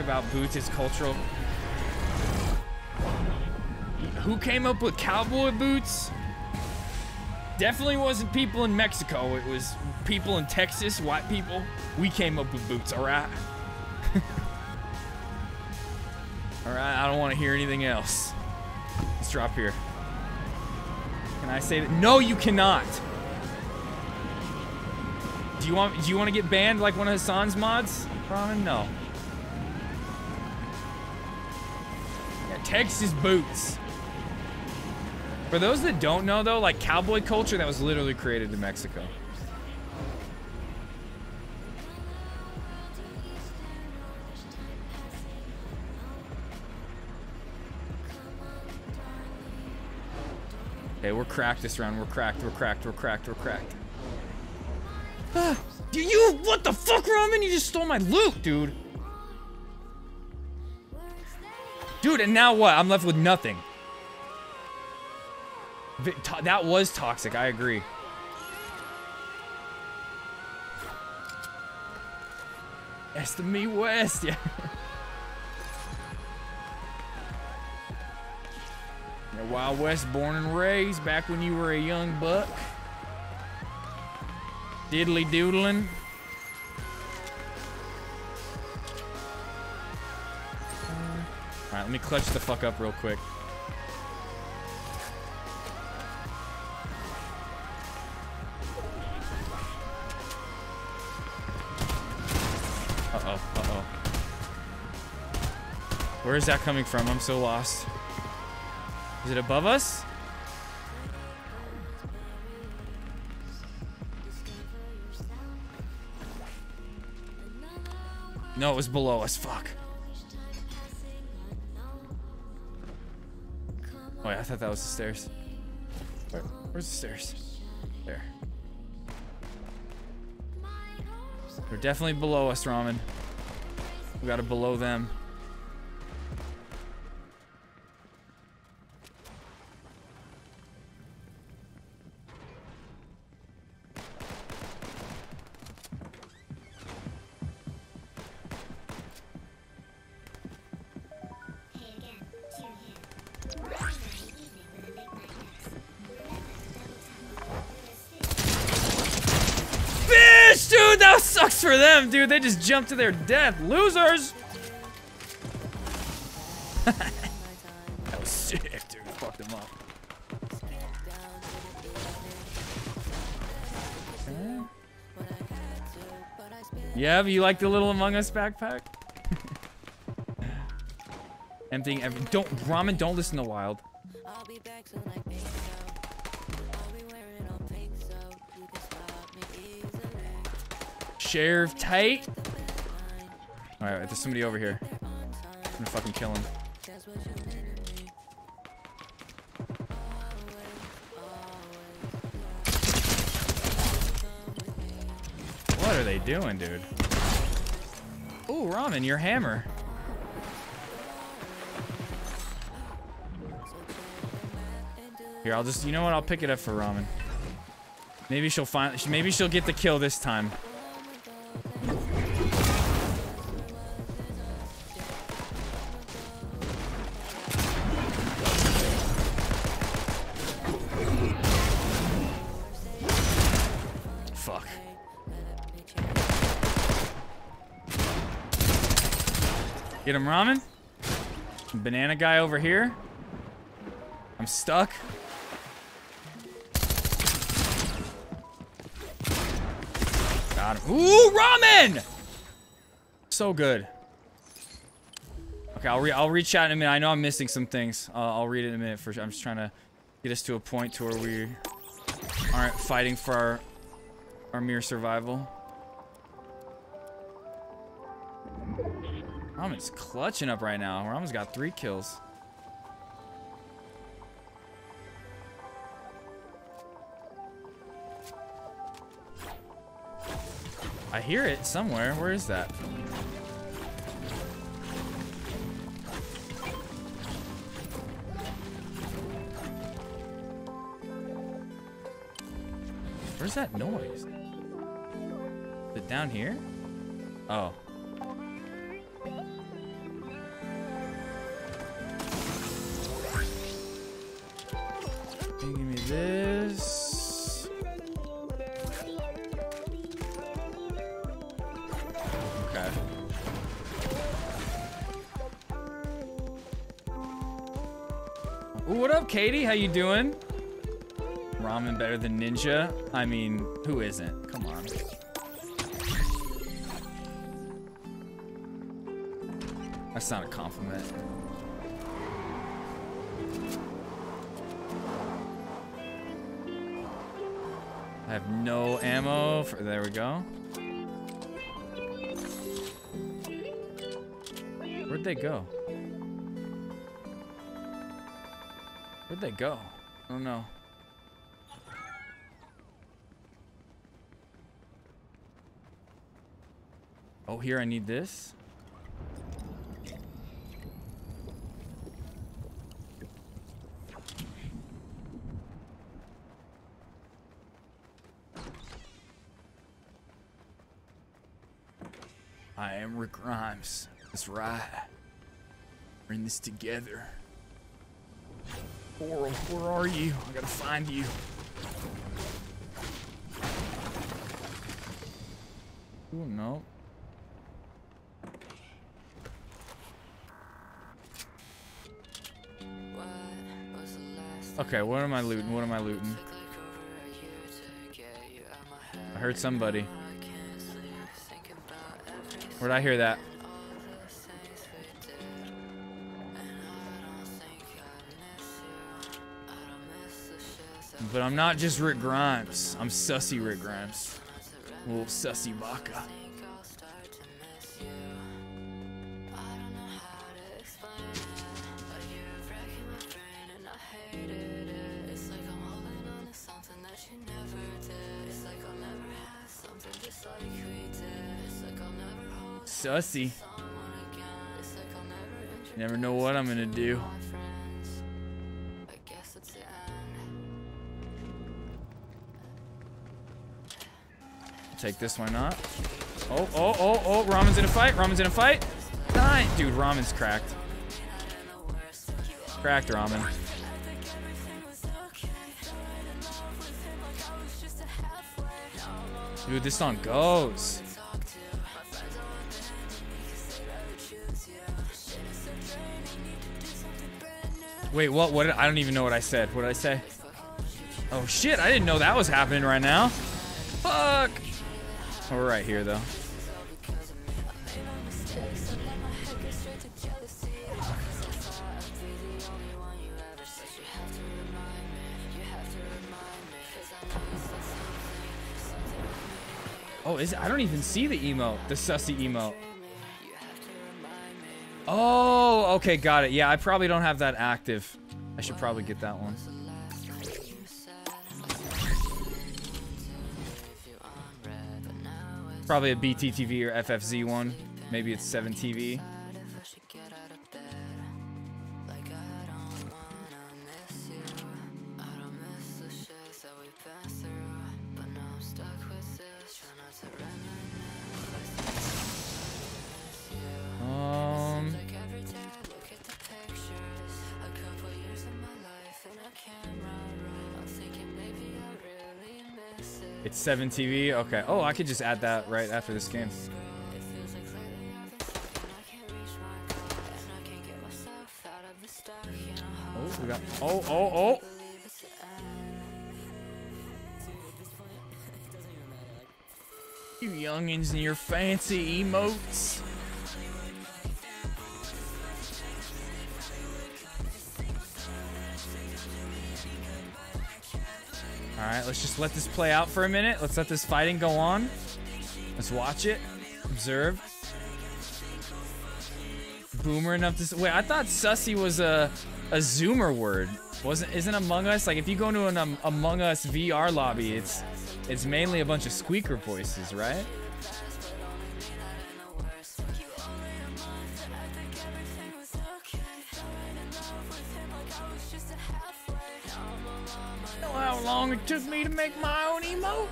About boots, is cultural. Who came up with cowboy boots? Definitely wasn't people in Mexico. It was people in Texas, white people. We came up with boots, alright? <laughs> alright, I don't want to hear anything else. Let's drop here. Can I say that? No, you cannot. Do you want do you want to get banned like one of Hassan's mods? Ramen? No. Texas boots. For those that don't know though, like cowboy culture that was literally created in Mexico. Okay, we're cracked this round. We're cracked. We're cracked. We're cracked. We're cracked. <sighs> Do you? What the fuck, Ramen? You just stole my loot, dude. Dude, and now what? I'm left with nothing. That was toxic. I agree. That's the me West, yeah. <laughs> Yeah, Wild West, born and raised, back when you were a young buck. Diddly doodling. Alright, let me clutch the fuck up real quick. Uh-oh, uh-oh. Where is that coming from? I'm so lost. Is it above us? No, it was below us. Fuck. Oh, yeah, I thought that was the stairs. Where, where's the stairs? There. They're definitely below us, Ramen. We got to below them. That sucks for them, dude. They just jumped to their death. Losers. <laughs> that was sick, dude. Fucked them up. Yeah, you like the little Among Us backpack? <laughs> Emptying every. Don't ramen. Don't listen to Wild. Sheriff Tate. All right, there's somebody over here. I'm gonna fucking kill him. What are they doing, dude? Ooh, Ramen, your hammer. Here, I'll just, you know what? I'll pick it up for Ramen. Maybe she'll find, maybe she'll get the kill this time. Get him ramen. Banana guy over here. I'm stuck. Got him. Ooh, ramen! So good. Okay, I'll, re I'll reach out in a minute. I know I'm missing some things. Uh, I'll read it in a minute. For. I'm just trying to get us to a point to where we aren't fighting for our our mere survival. Clutching up right now. Ramen's got three kills. I hear it somewhere. Where is that? Where's that noise? Is it down here? Oh. This. Okay. Ooh, what up, Katie? How you doing? Ramen better than Ninja? I mean, who isn't? Come on. That's not a compliment. Have no ammo. For, there we go. Where'd they go? Where'd they go? Oh no. Oh, here I need this. I am Grimes. That's right. We're in this together. Coral, where are you? I gotta find you. Ooh, no. Okay, what am I looting? What am I looting? I heard somebody. Where'd I hear that? But I'm not just Rick Grimes. I'm sussy Rick Grimes. Little sussy baka. Sussy. Never know what I'm gonna do. Take this, why not? Oh, oh, oh, oh, Ramen's in a fight. Ramen's in a fight. Nine. Dude, Ramen's cracked. Cracked Ramen. Dude, this song goes. Wait, what? What? I don't even know what I said. What did I say? Oh shit! I didn't know that was happening right now. Fuck. We're right here though. Oh, is it? I don't even see the emote, the sussy emote. Oh, okay, got it. Yeah, I probably don't have that active. I should probably get that one. Probably a BTTV or FFZ one. Maybe it's 7 7 TV. Okay. Oh, I could just add that right after this game. Oh, we got. Oh, oh, oh. You youngins and your fancy emotes. Let's just let this play out for a minute. Let's let this fighting go on. Let's watch it. Observe. Boomer enough to wait. I thought sussy was a a zoomer word. Wasn't isn't Among Us like if you go to an um, Among Us VR lobby, it's it's mainly a bunch of squeaker voices, right? Long it took me to make my own emote?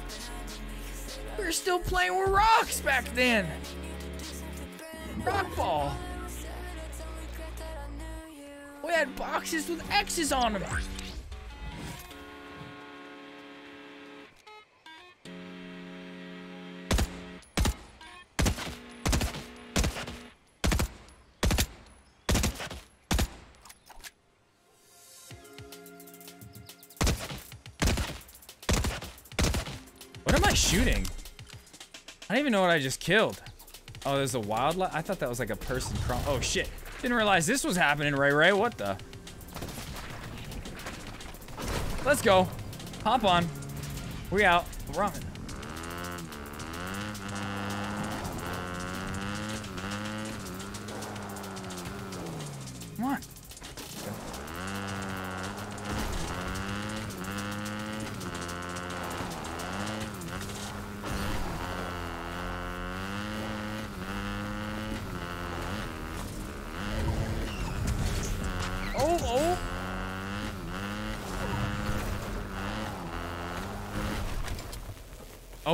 We were still playing with rocks back then. Rock ball. We had boxes with X's on them. Shooting? I don't even know what I just killed. Oh, there's a wildlife. I thought that was like a person crawl. Oh shit! Didn't realize this was happening, Ray Ray. What the? Let's go. Hop on. We out. Ramen. Come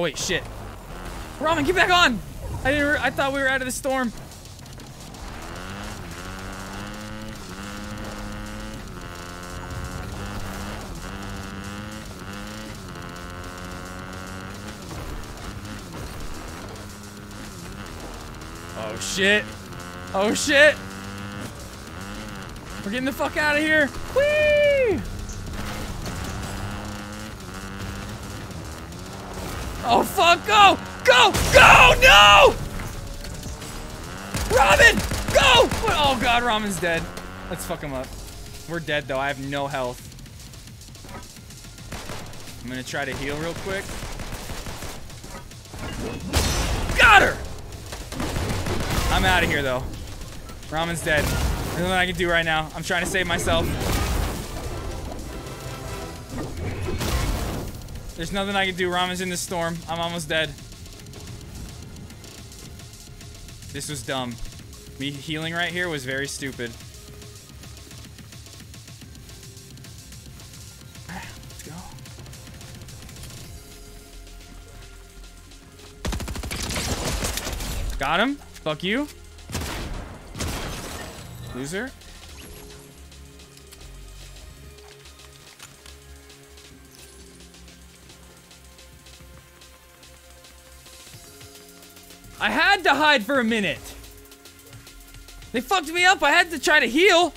wait, shit. Ramen, get back on! I didn't. I thought we were out of the storm. Oh shit! Oh shit! We're getting the fuck out of here! Oh fuck! Go! Go! Go! No! Robin! Go! Oh god, Ramen's dead. Let's fuck him up. We're dead though. I have no health. I'm gonna try to heal real quick. Got her! I'm out of here though. Ramen's dead. There's nothing I can do right now. I'm trying to save myself. There's nothing I can do. Ramen's in the storm. I'm almost dead. This was dumb. Me healing right here was very stupid. <sighs> Let's go. Got him. Fuck you. Loser. I had to hide for a minute. They fucked me up. I had to try to heal.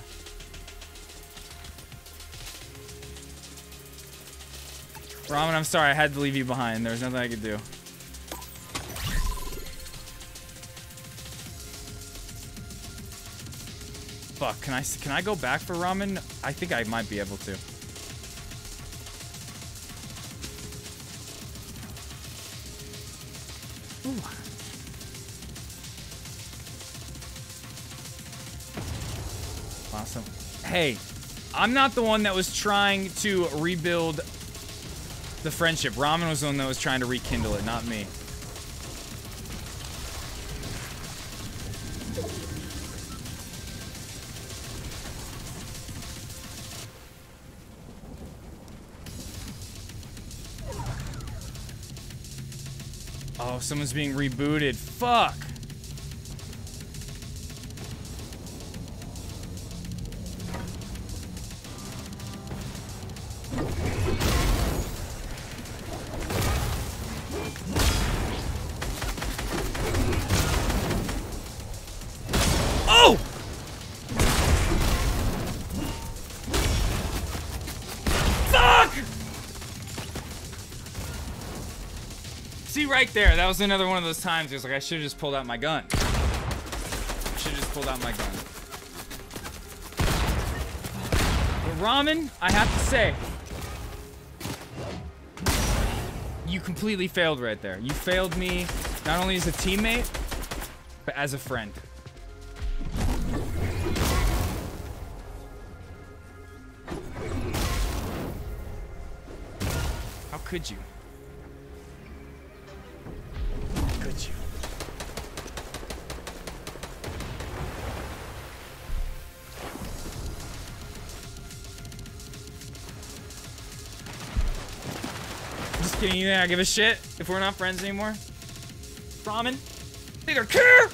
Ramen, I'm sorry. I had to leave you behind. There was nothing I could do. Fuck, can I can I go back for ramen? I think I might be able to. hey, I'm not the one that was trying to rebuild the friendship. Ramen was the one that was trying to rekindle it, not me. Oh, someone's being rebooted. Fuck. Right there, that was another one of those times. It was like I should have just pulled out my gun. Should have just pulled out my gun. But ramen, I have to say, you completely failed right there. You failed me not only as a teammate, but as a friend. How could you? Think I give a shit if we're not friends anymore? Ramen? Don't care!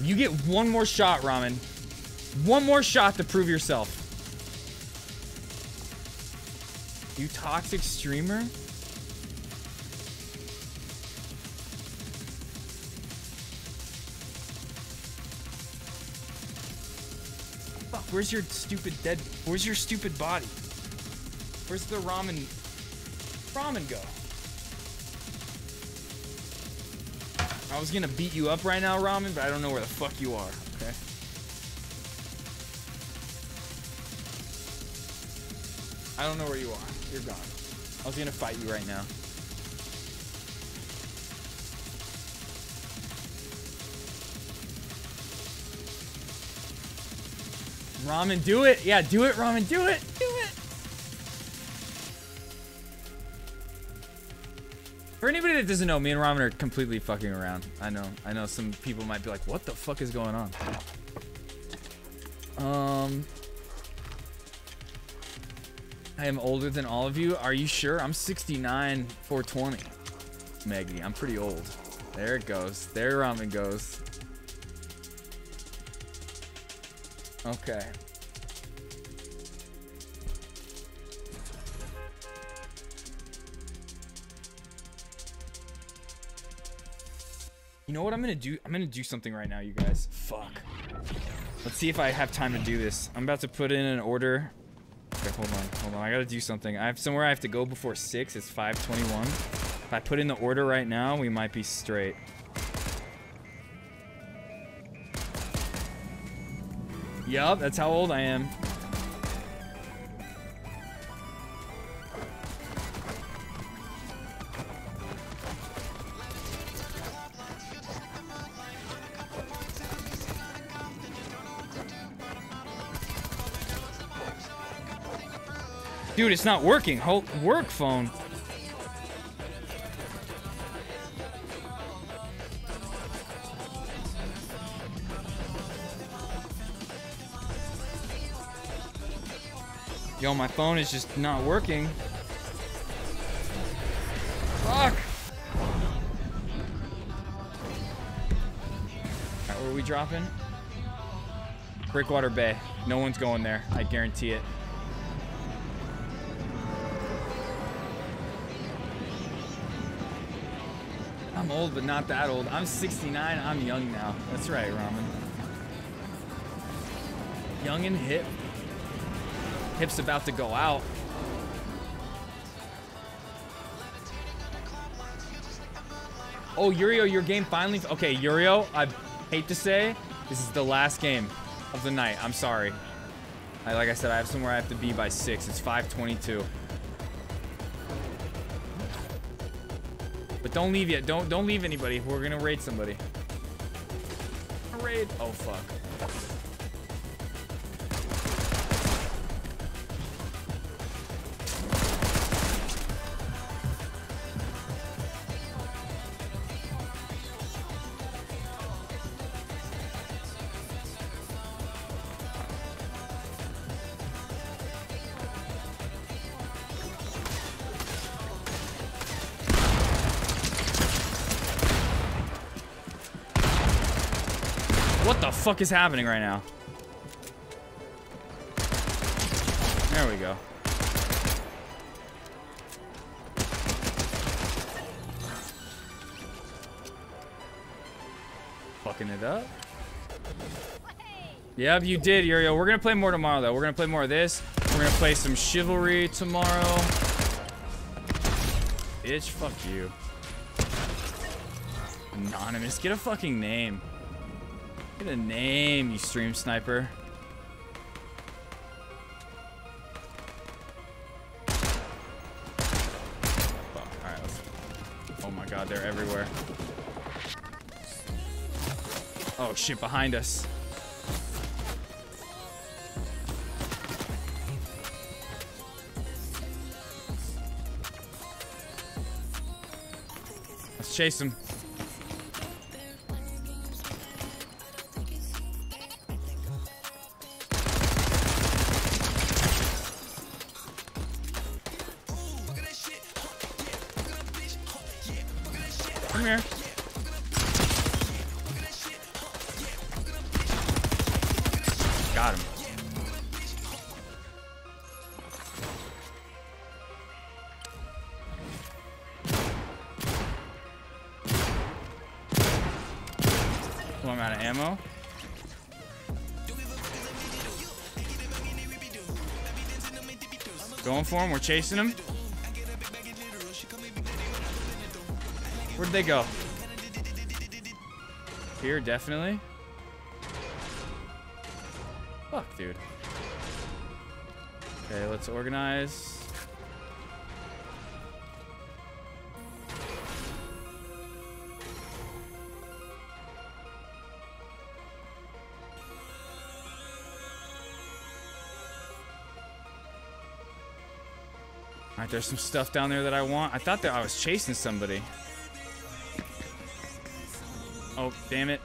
You get one more shot, Ramen. One more shot to prove yourself. You toxic streamer? Where's your stupid dead... Where's your stupid body? Where's the ramen... Ramen go? I was gonna beat you up right now, Ramen, but I don't know where the fuck you are, okay? I don't know where you are. You're gone. I was gonna fight you right now. Ramen, do it! Yeah, do it, Ramen, do it! Do it! For anybody that doesn't know, me and Ramen are completely fucking around. I know. I know some people might be like, what the fuck is going on? Um... I am older than all of you. Are you sure? I'm 69, 420. Maggie, I'm pretty old. There it goes. There ramen goes. Okay. You know what I'm gonna do? I'm gonna do something right now, you guys. Fuck. Let's see if I have time to do this. I'm about to put in an order. Okay, hold on, hold on. I gotta do something. I have somewhere I have to go before six. It's 5:21. If I put in the order right now, we might be straight. Yup, that's how old I am. Dude, it's not working. Work phone. Yo, my phone is just not working. Fuck. Alright, where are we dropping? Breakwater Bay. No one's going there. I guarantee it. I'm old, but not that old. I'm 69. I'm young now. That's right, Ramen. Young and hip. Hip's about to go out. Oh, Yurio, your game finally. Okay, Yurio, I hate to say, this is the last game of the night. I'm sorry. I, like I said, I have somewhere I have to be by 6. It's 522. But don't leave yet. Don't don't leave anybody. We're gonna raid somebody. Raid. Oh fuck. Fuck is happening right now? There we go. Fucking it up. Yep, you did, Uriel. We're gonna play more tomorrow, though. We're gonna play more of this. We're gonna play some Chivalry tomorrow. Bitch, fuck you. Anonymous, get a fucking name. Get a name, you stream sniper. Alright. Oh my god, they're everywhere. Oh shit, behind us. Let's chase him. For him. We're chasing him. Where'd they go? Here, definitely. Fuck, dude. Okay, let's organize. Alright, there's some stuff down there that I want. I thought that I was chasing somebody. Oh, damn it.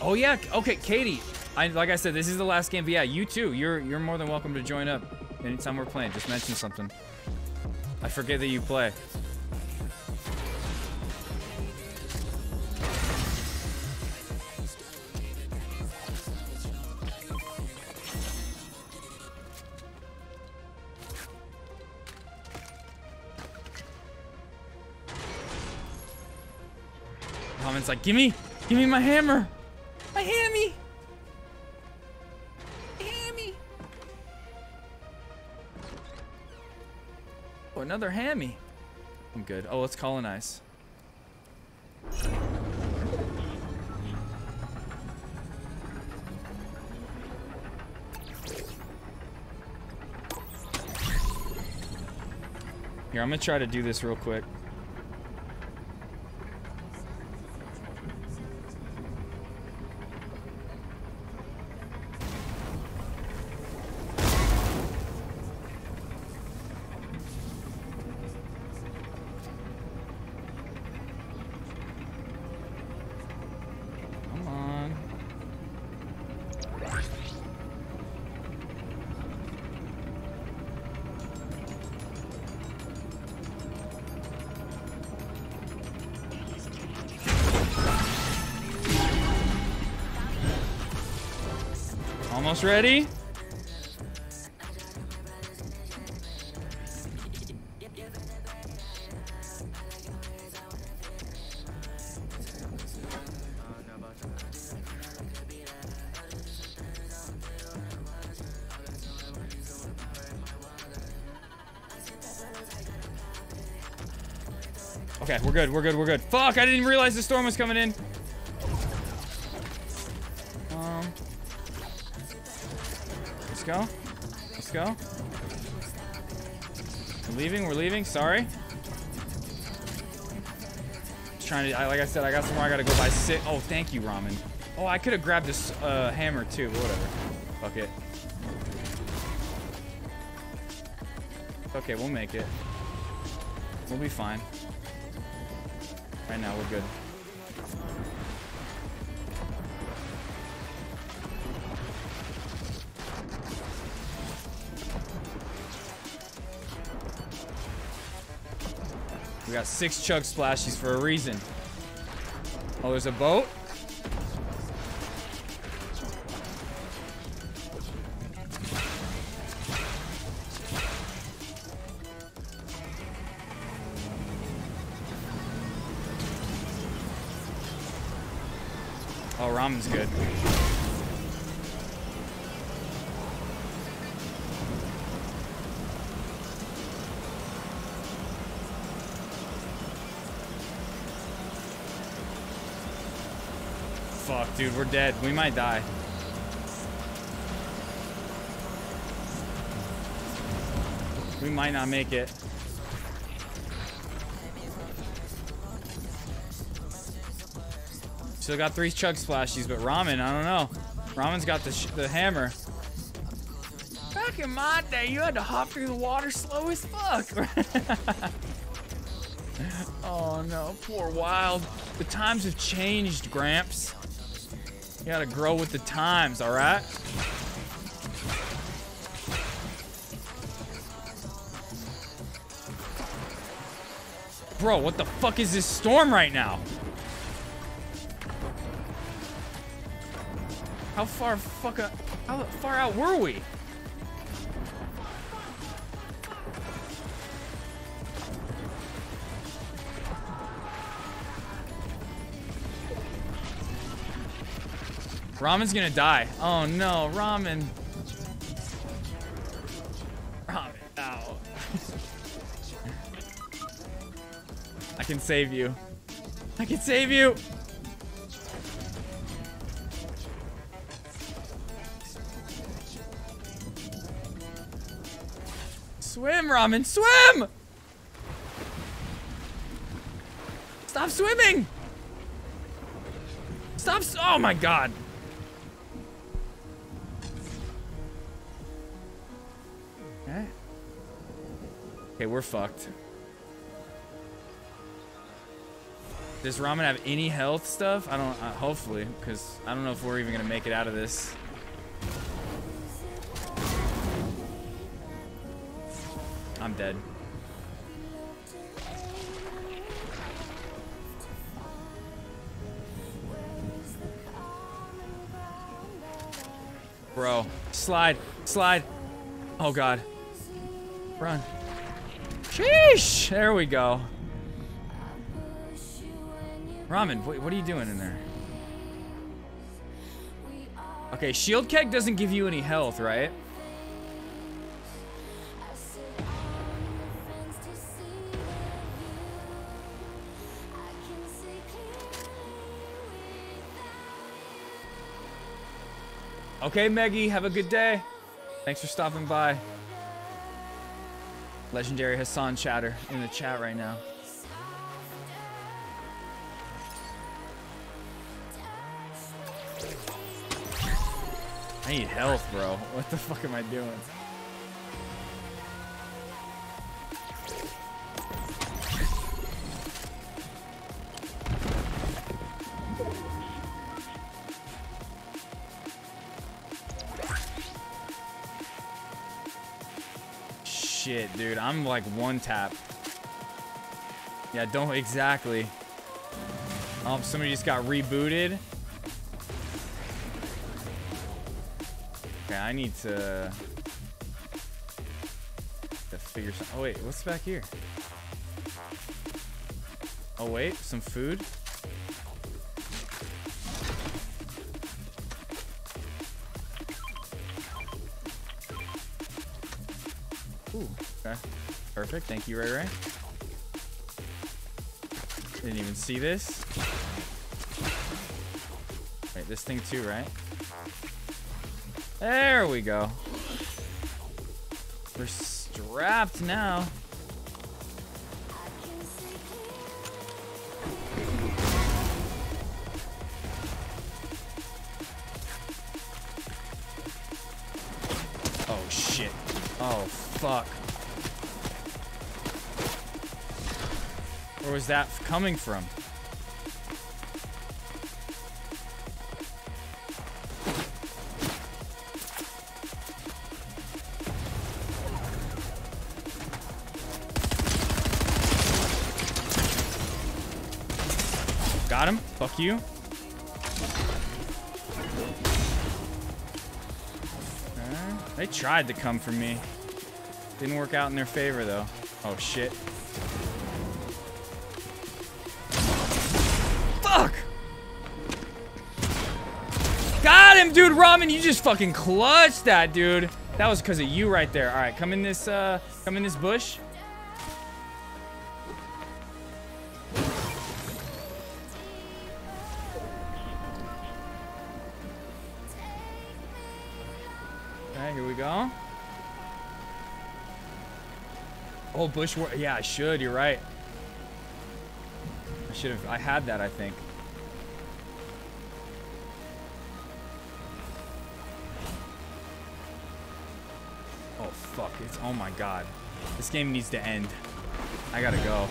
Oh yeah, okay, Katie. I like I said, this is the last game. But yeah, you too. You're you're more than welcome to join up anytime we're playing. Just mention something. I forget that you play. Comments like, give me, give me my hammer. My hammy. Hammy. Oh, another hammy. I'm good. Oh, let's colonize. Here, I'm gonna try to do this real quick. Almost ready? Okay, we're good, we're good, we're good. Fuck, I didn't realize the storm was coming in. Go. Let's go. We're leaving, we're leaving, sorry. Just trying to, I, like I said, I got somewhere I gotta go by sit. Oh, thank you, Ramen. Oh, I could have grabbed this uh, hammer too, but whatever. Fuck it. Okay, we'll make it. We'll be fine. Right now, we're good. Got six chug splashies for a reason. Oh, there's a boat? Dude, we're dead. We might die. We might not make it. Still got three chug splashies, but ramen, I don't know. Ramen's got the, sh- the hammer. Back in my day, you had to hop through the water slow as fuck. <laughs> oh no, poor Wild. The times have changed, Gramps. You gotta grow with the times, alright? Bro, what the fuck is this storm right now? How far fuck up, how far out were we? Ramen's gonna die. Oh no, ramen. Ramen, ow. I can save you. I can save you. Swim, ramen, swim! Stop swimming! Stop! Oh my god! Okay, we're fucked. Does ramen have any health stuff? I don't. Uh, hopefully, because I don't know if we're even gonna make it out of this. I'm dead. Bro, slide, slide. Oh god. Run. Sheesh! There we go. Ramen, what, are you doing in there? Okay, shield keg doesn't give you any health, right? Okay, Meggy, have a good day. Thanks for stopping by. Legendary Hasan chatter in the chat right now. I need health, bro. What the fuck am I doing? Shit, dude. I'm like one tap. Yeah, don't exactly. Um, somebody just got rebooted. Okay, I need to to figure. Oh wait, what's back here? Oh wait, some food. Perfect. Thank you, Ray Ray. Didn't even see this. Wait, this thing too, right? There we go. We're strapped now. That coming from? Got him. Fuck you. Uh, they tried to come for me. Didn't work out in their favor, though. Oh, shit. Dude. Ramen, you just fucking clutched that, dude. That was because of you right there. All right, come in this, uh, come in this bush. Okay, here we go. Oh, bush. Yeah, I should. You're right. I should have. I had that. I think. Oh my god. This game needs to end. I gotta go.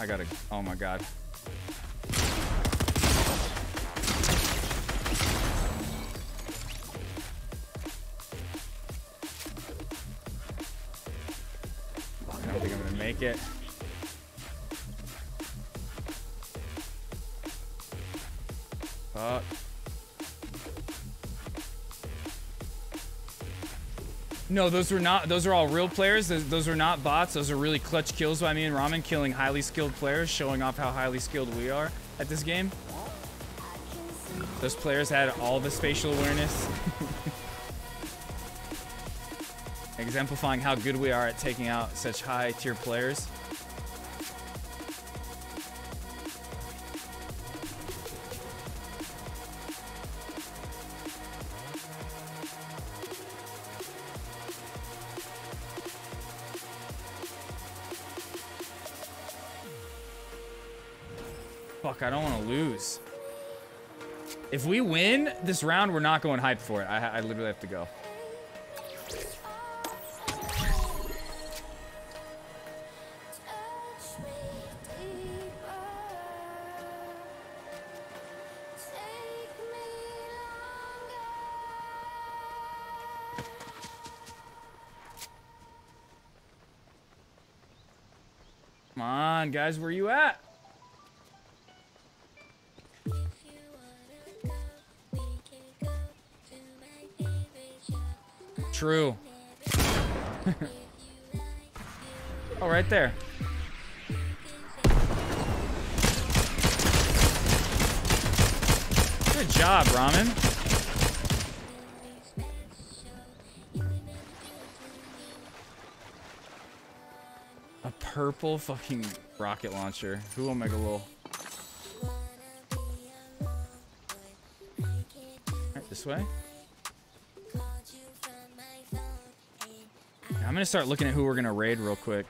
I gotta. Oh my god. No, those were not. Those are all real players. Those, were not bots. Those are really clutch kills by me and Ramen, killing highly skilled players, showing off how highly skilled we are at this game. Those players had all the spatial awareness. <laughs> Exemplifying how good we are at taking out such high tier players. If we win this round, we're not going hype for it. I, I literally have to go. Come on, guys, where are you at? True. <laughs> oh, right there. Good job, Ramen. A purple fucking rocket launcher. Who Omega Lol? Alright, this way. Gonna start looking at who we're gonna raid real quick.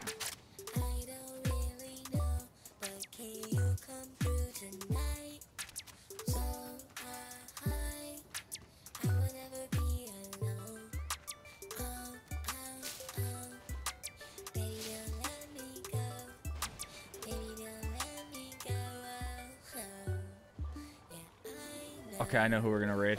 Okay, I know who we're gonna raid.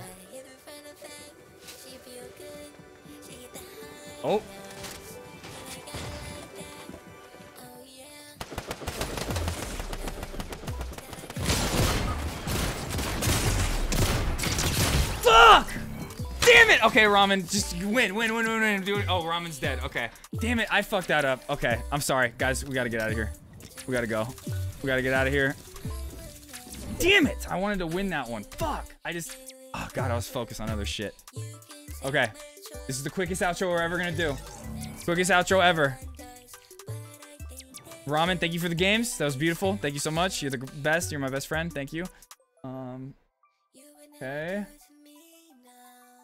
Okay, Ramen, just win, win, win, win, win. Do it. Oh, Ramen's dead. Okay. Damn it, I fucked that up. Okay, I'm sorry. Guys, we gotta get out of here. We gotta go. We gotta get out of here. Damn it! I wanted to win that one. Fuck! I just... Oh, God, I was focused on other shit. Okay. This is the quickest outro we're ever gonna do. Quickest outro ever. Ramen, thank you for the games. That was beautiful. Thank you so much. You're the best. You're my best friend. Thank you. Um. Okay.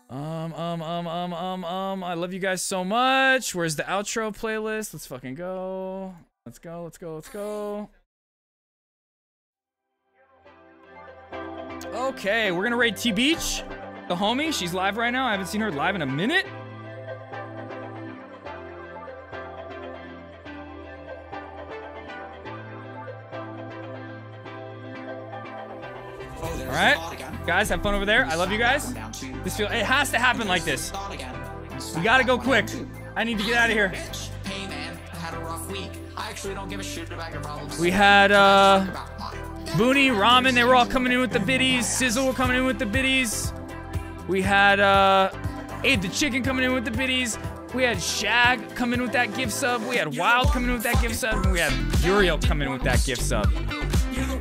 Um, um, um, um, um, um. I love you guys so much. Where's the outro playlist? Let's fucking go. Let's go. Let's go. Let's go. Okay, we're gonna raid T Beach, the homie. She's live right now. I haven't seen her live in a minute. Right, guys, have fun over there. I love you guys. This feel it has to happen like this. We gotta go quick. I need to get out of here. We had uh Booney, Ramen, they were all coming in with the biddies. Sizzle were coming in with the biddies. We had uh the Chicken coming in with the biddies. We had Shag come in with that gift sub. We had Wild coming in with that gift sub. And we had Uriel coming in with that gift sub.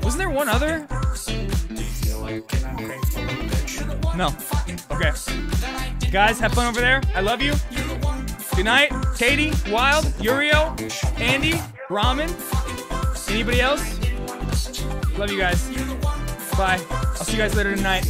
Wasn't there one other? No. Okay. Guys, have fun over there. I love you. Good night. Katie, Wild, Uriel, Andy, Ramen. Anybody else? Love you guys. Bye. I'll see you guys later tonight.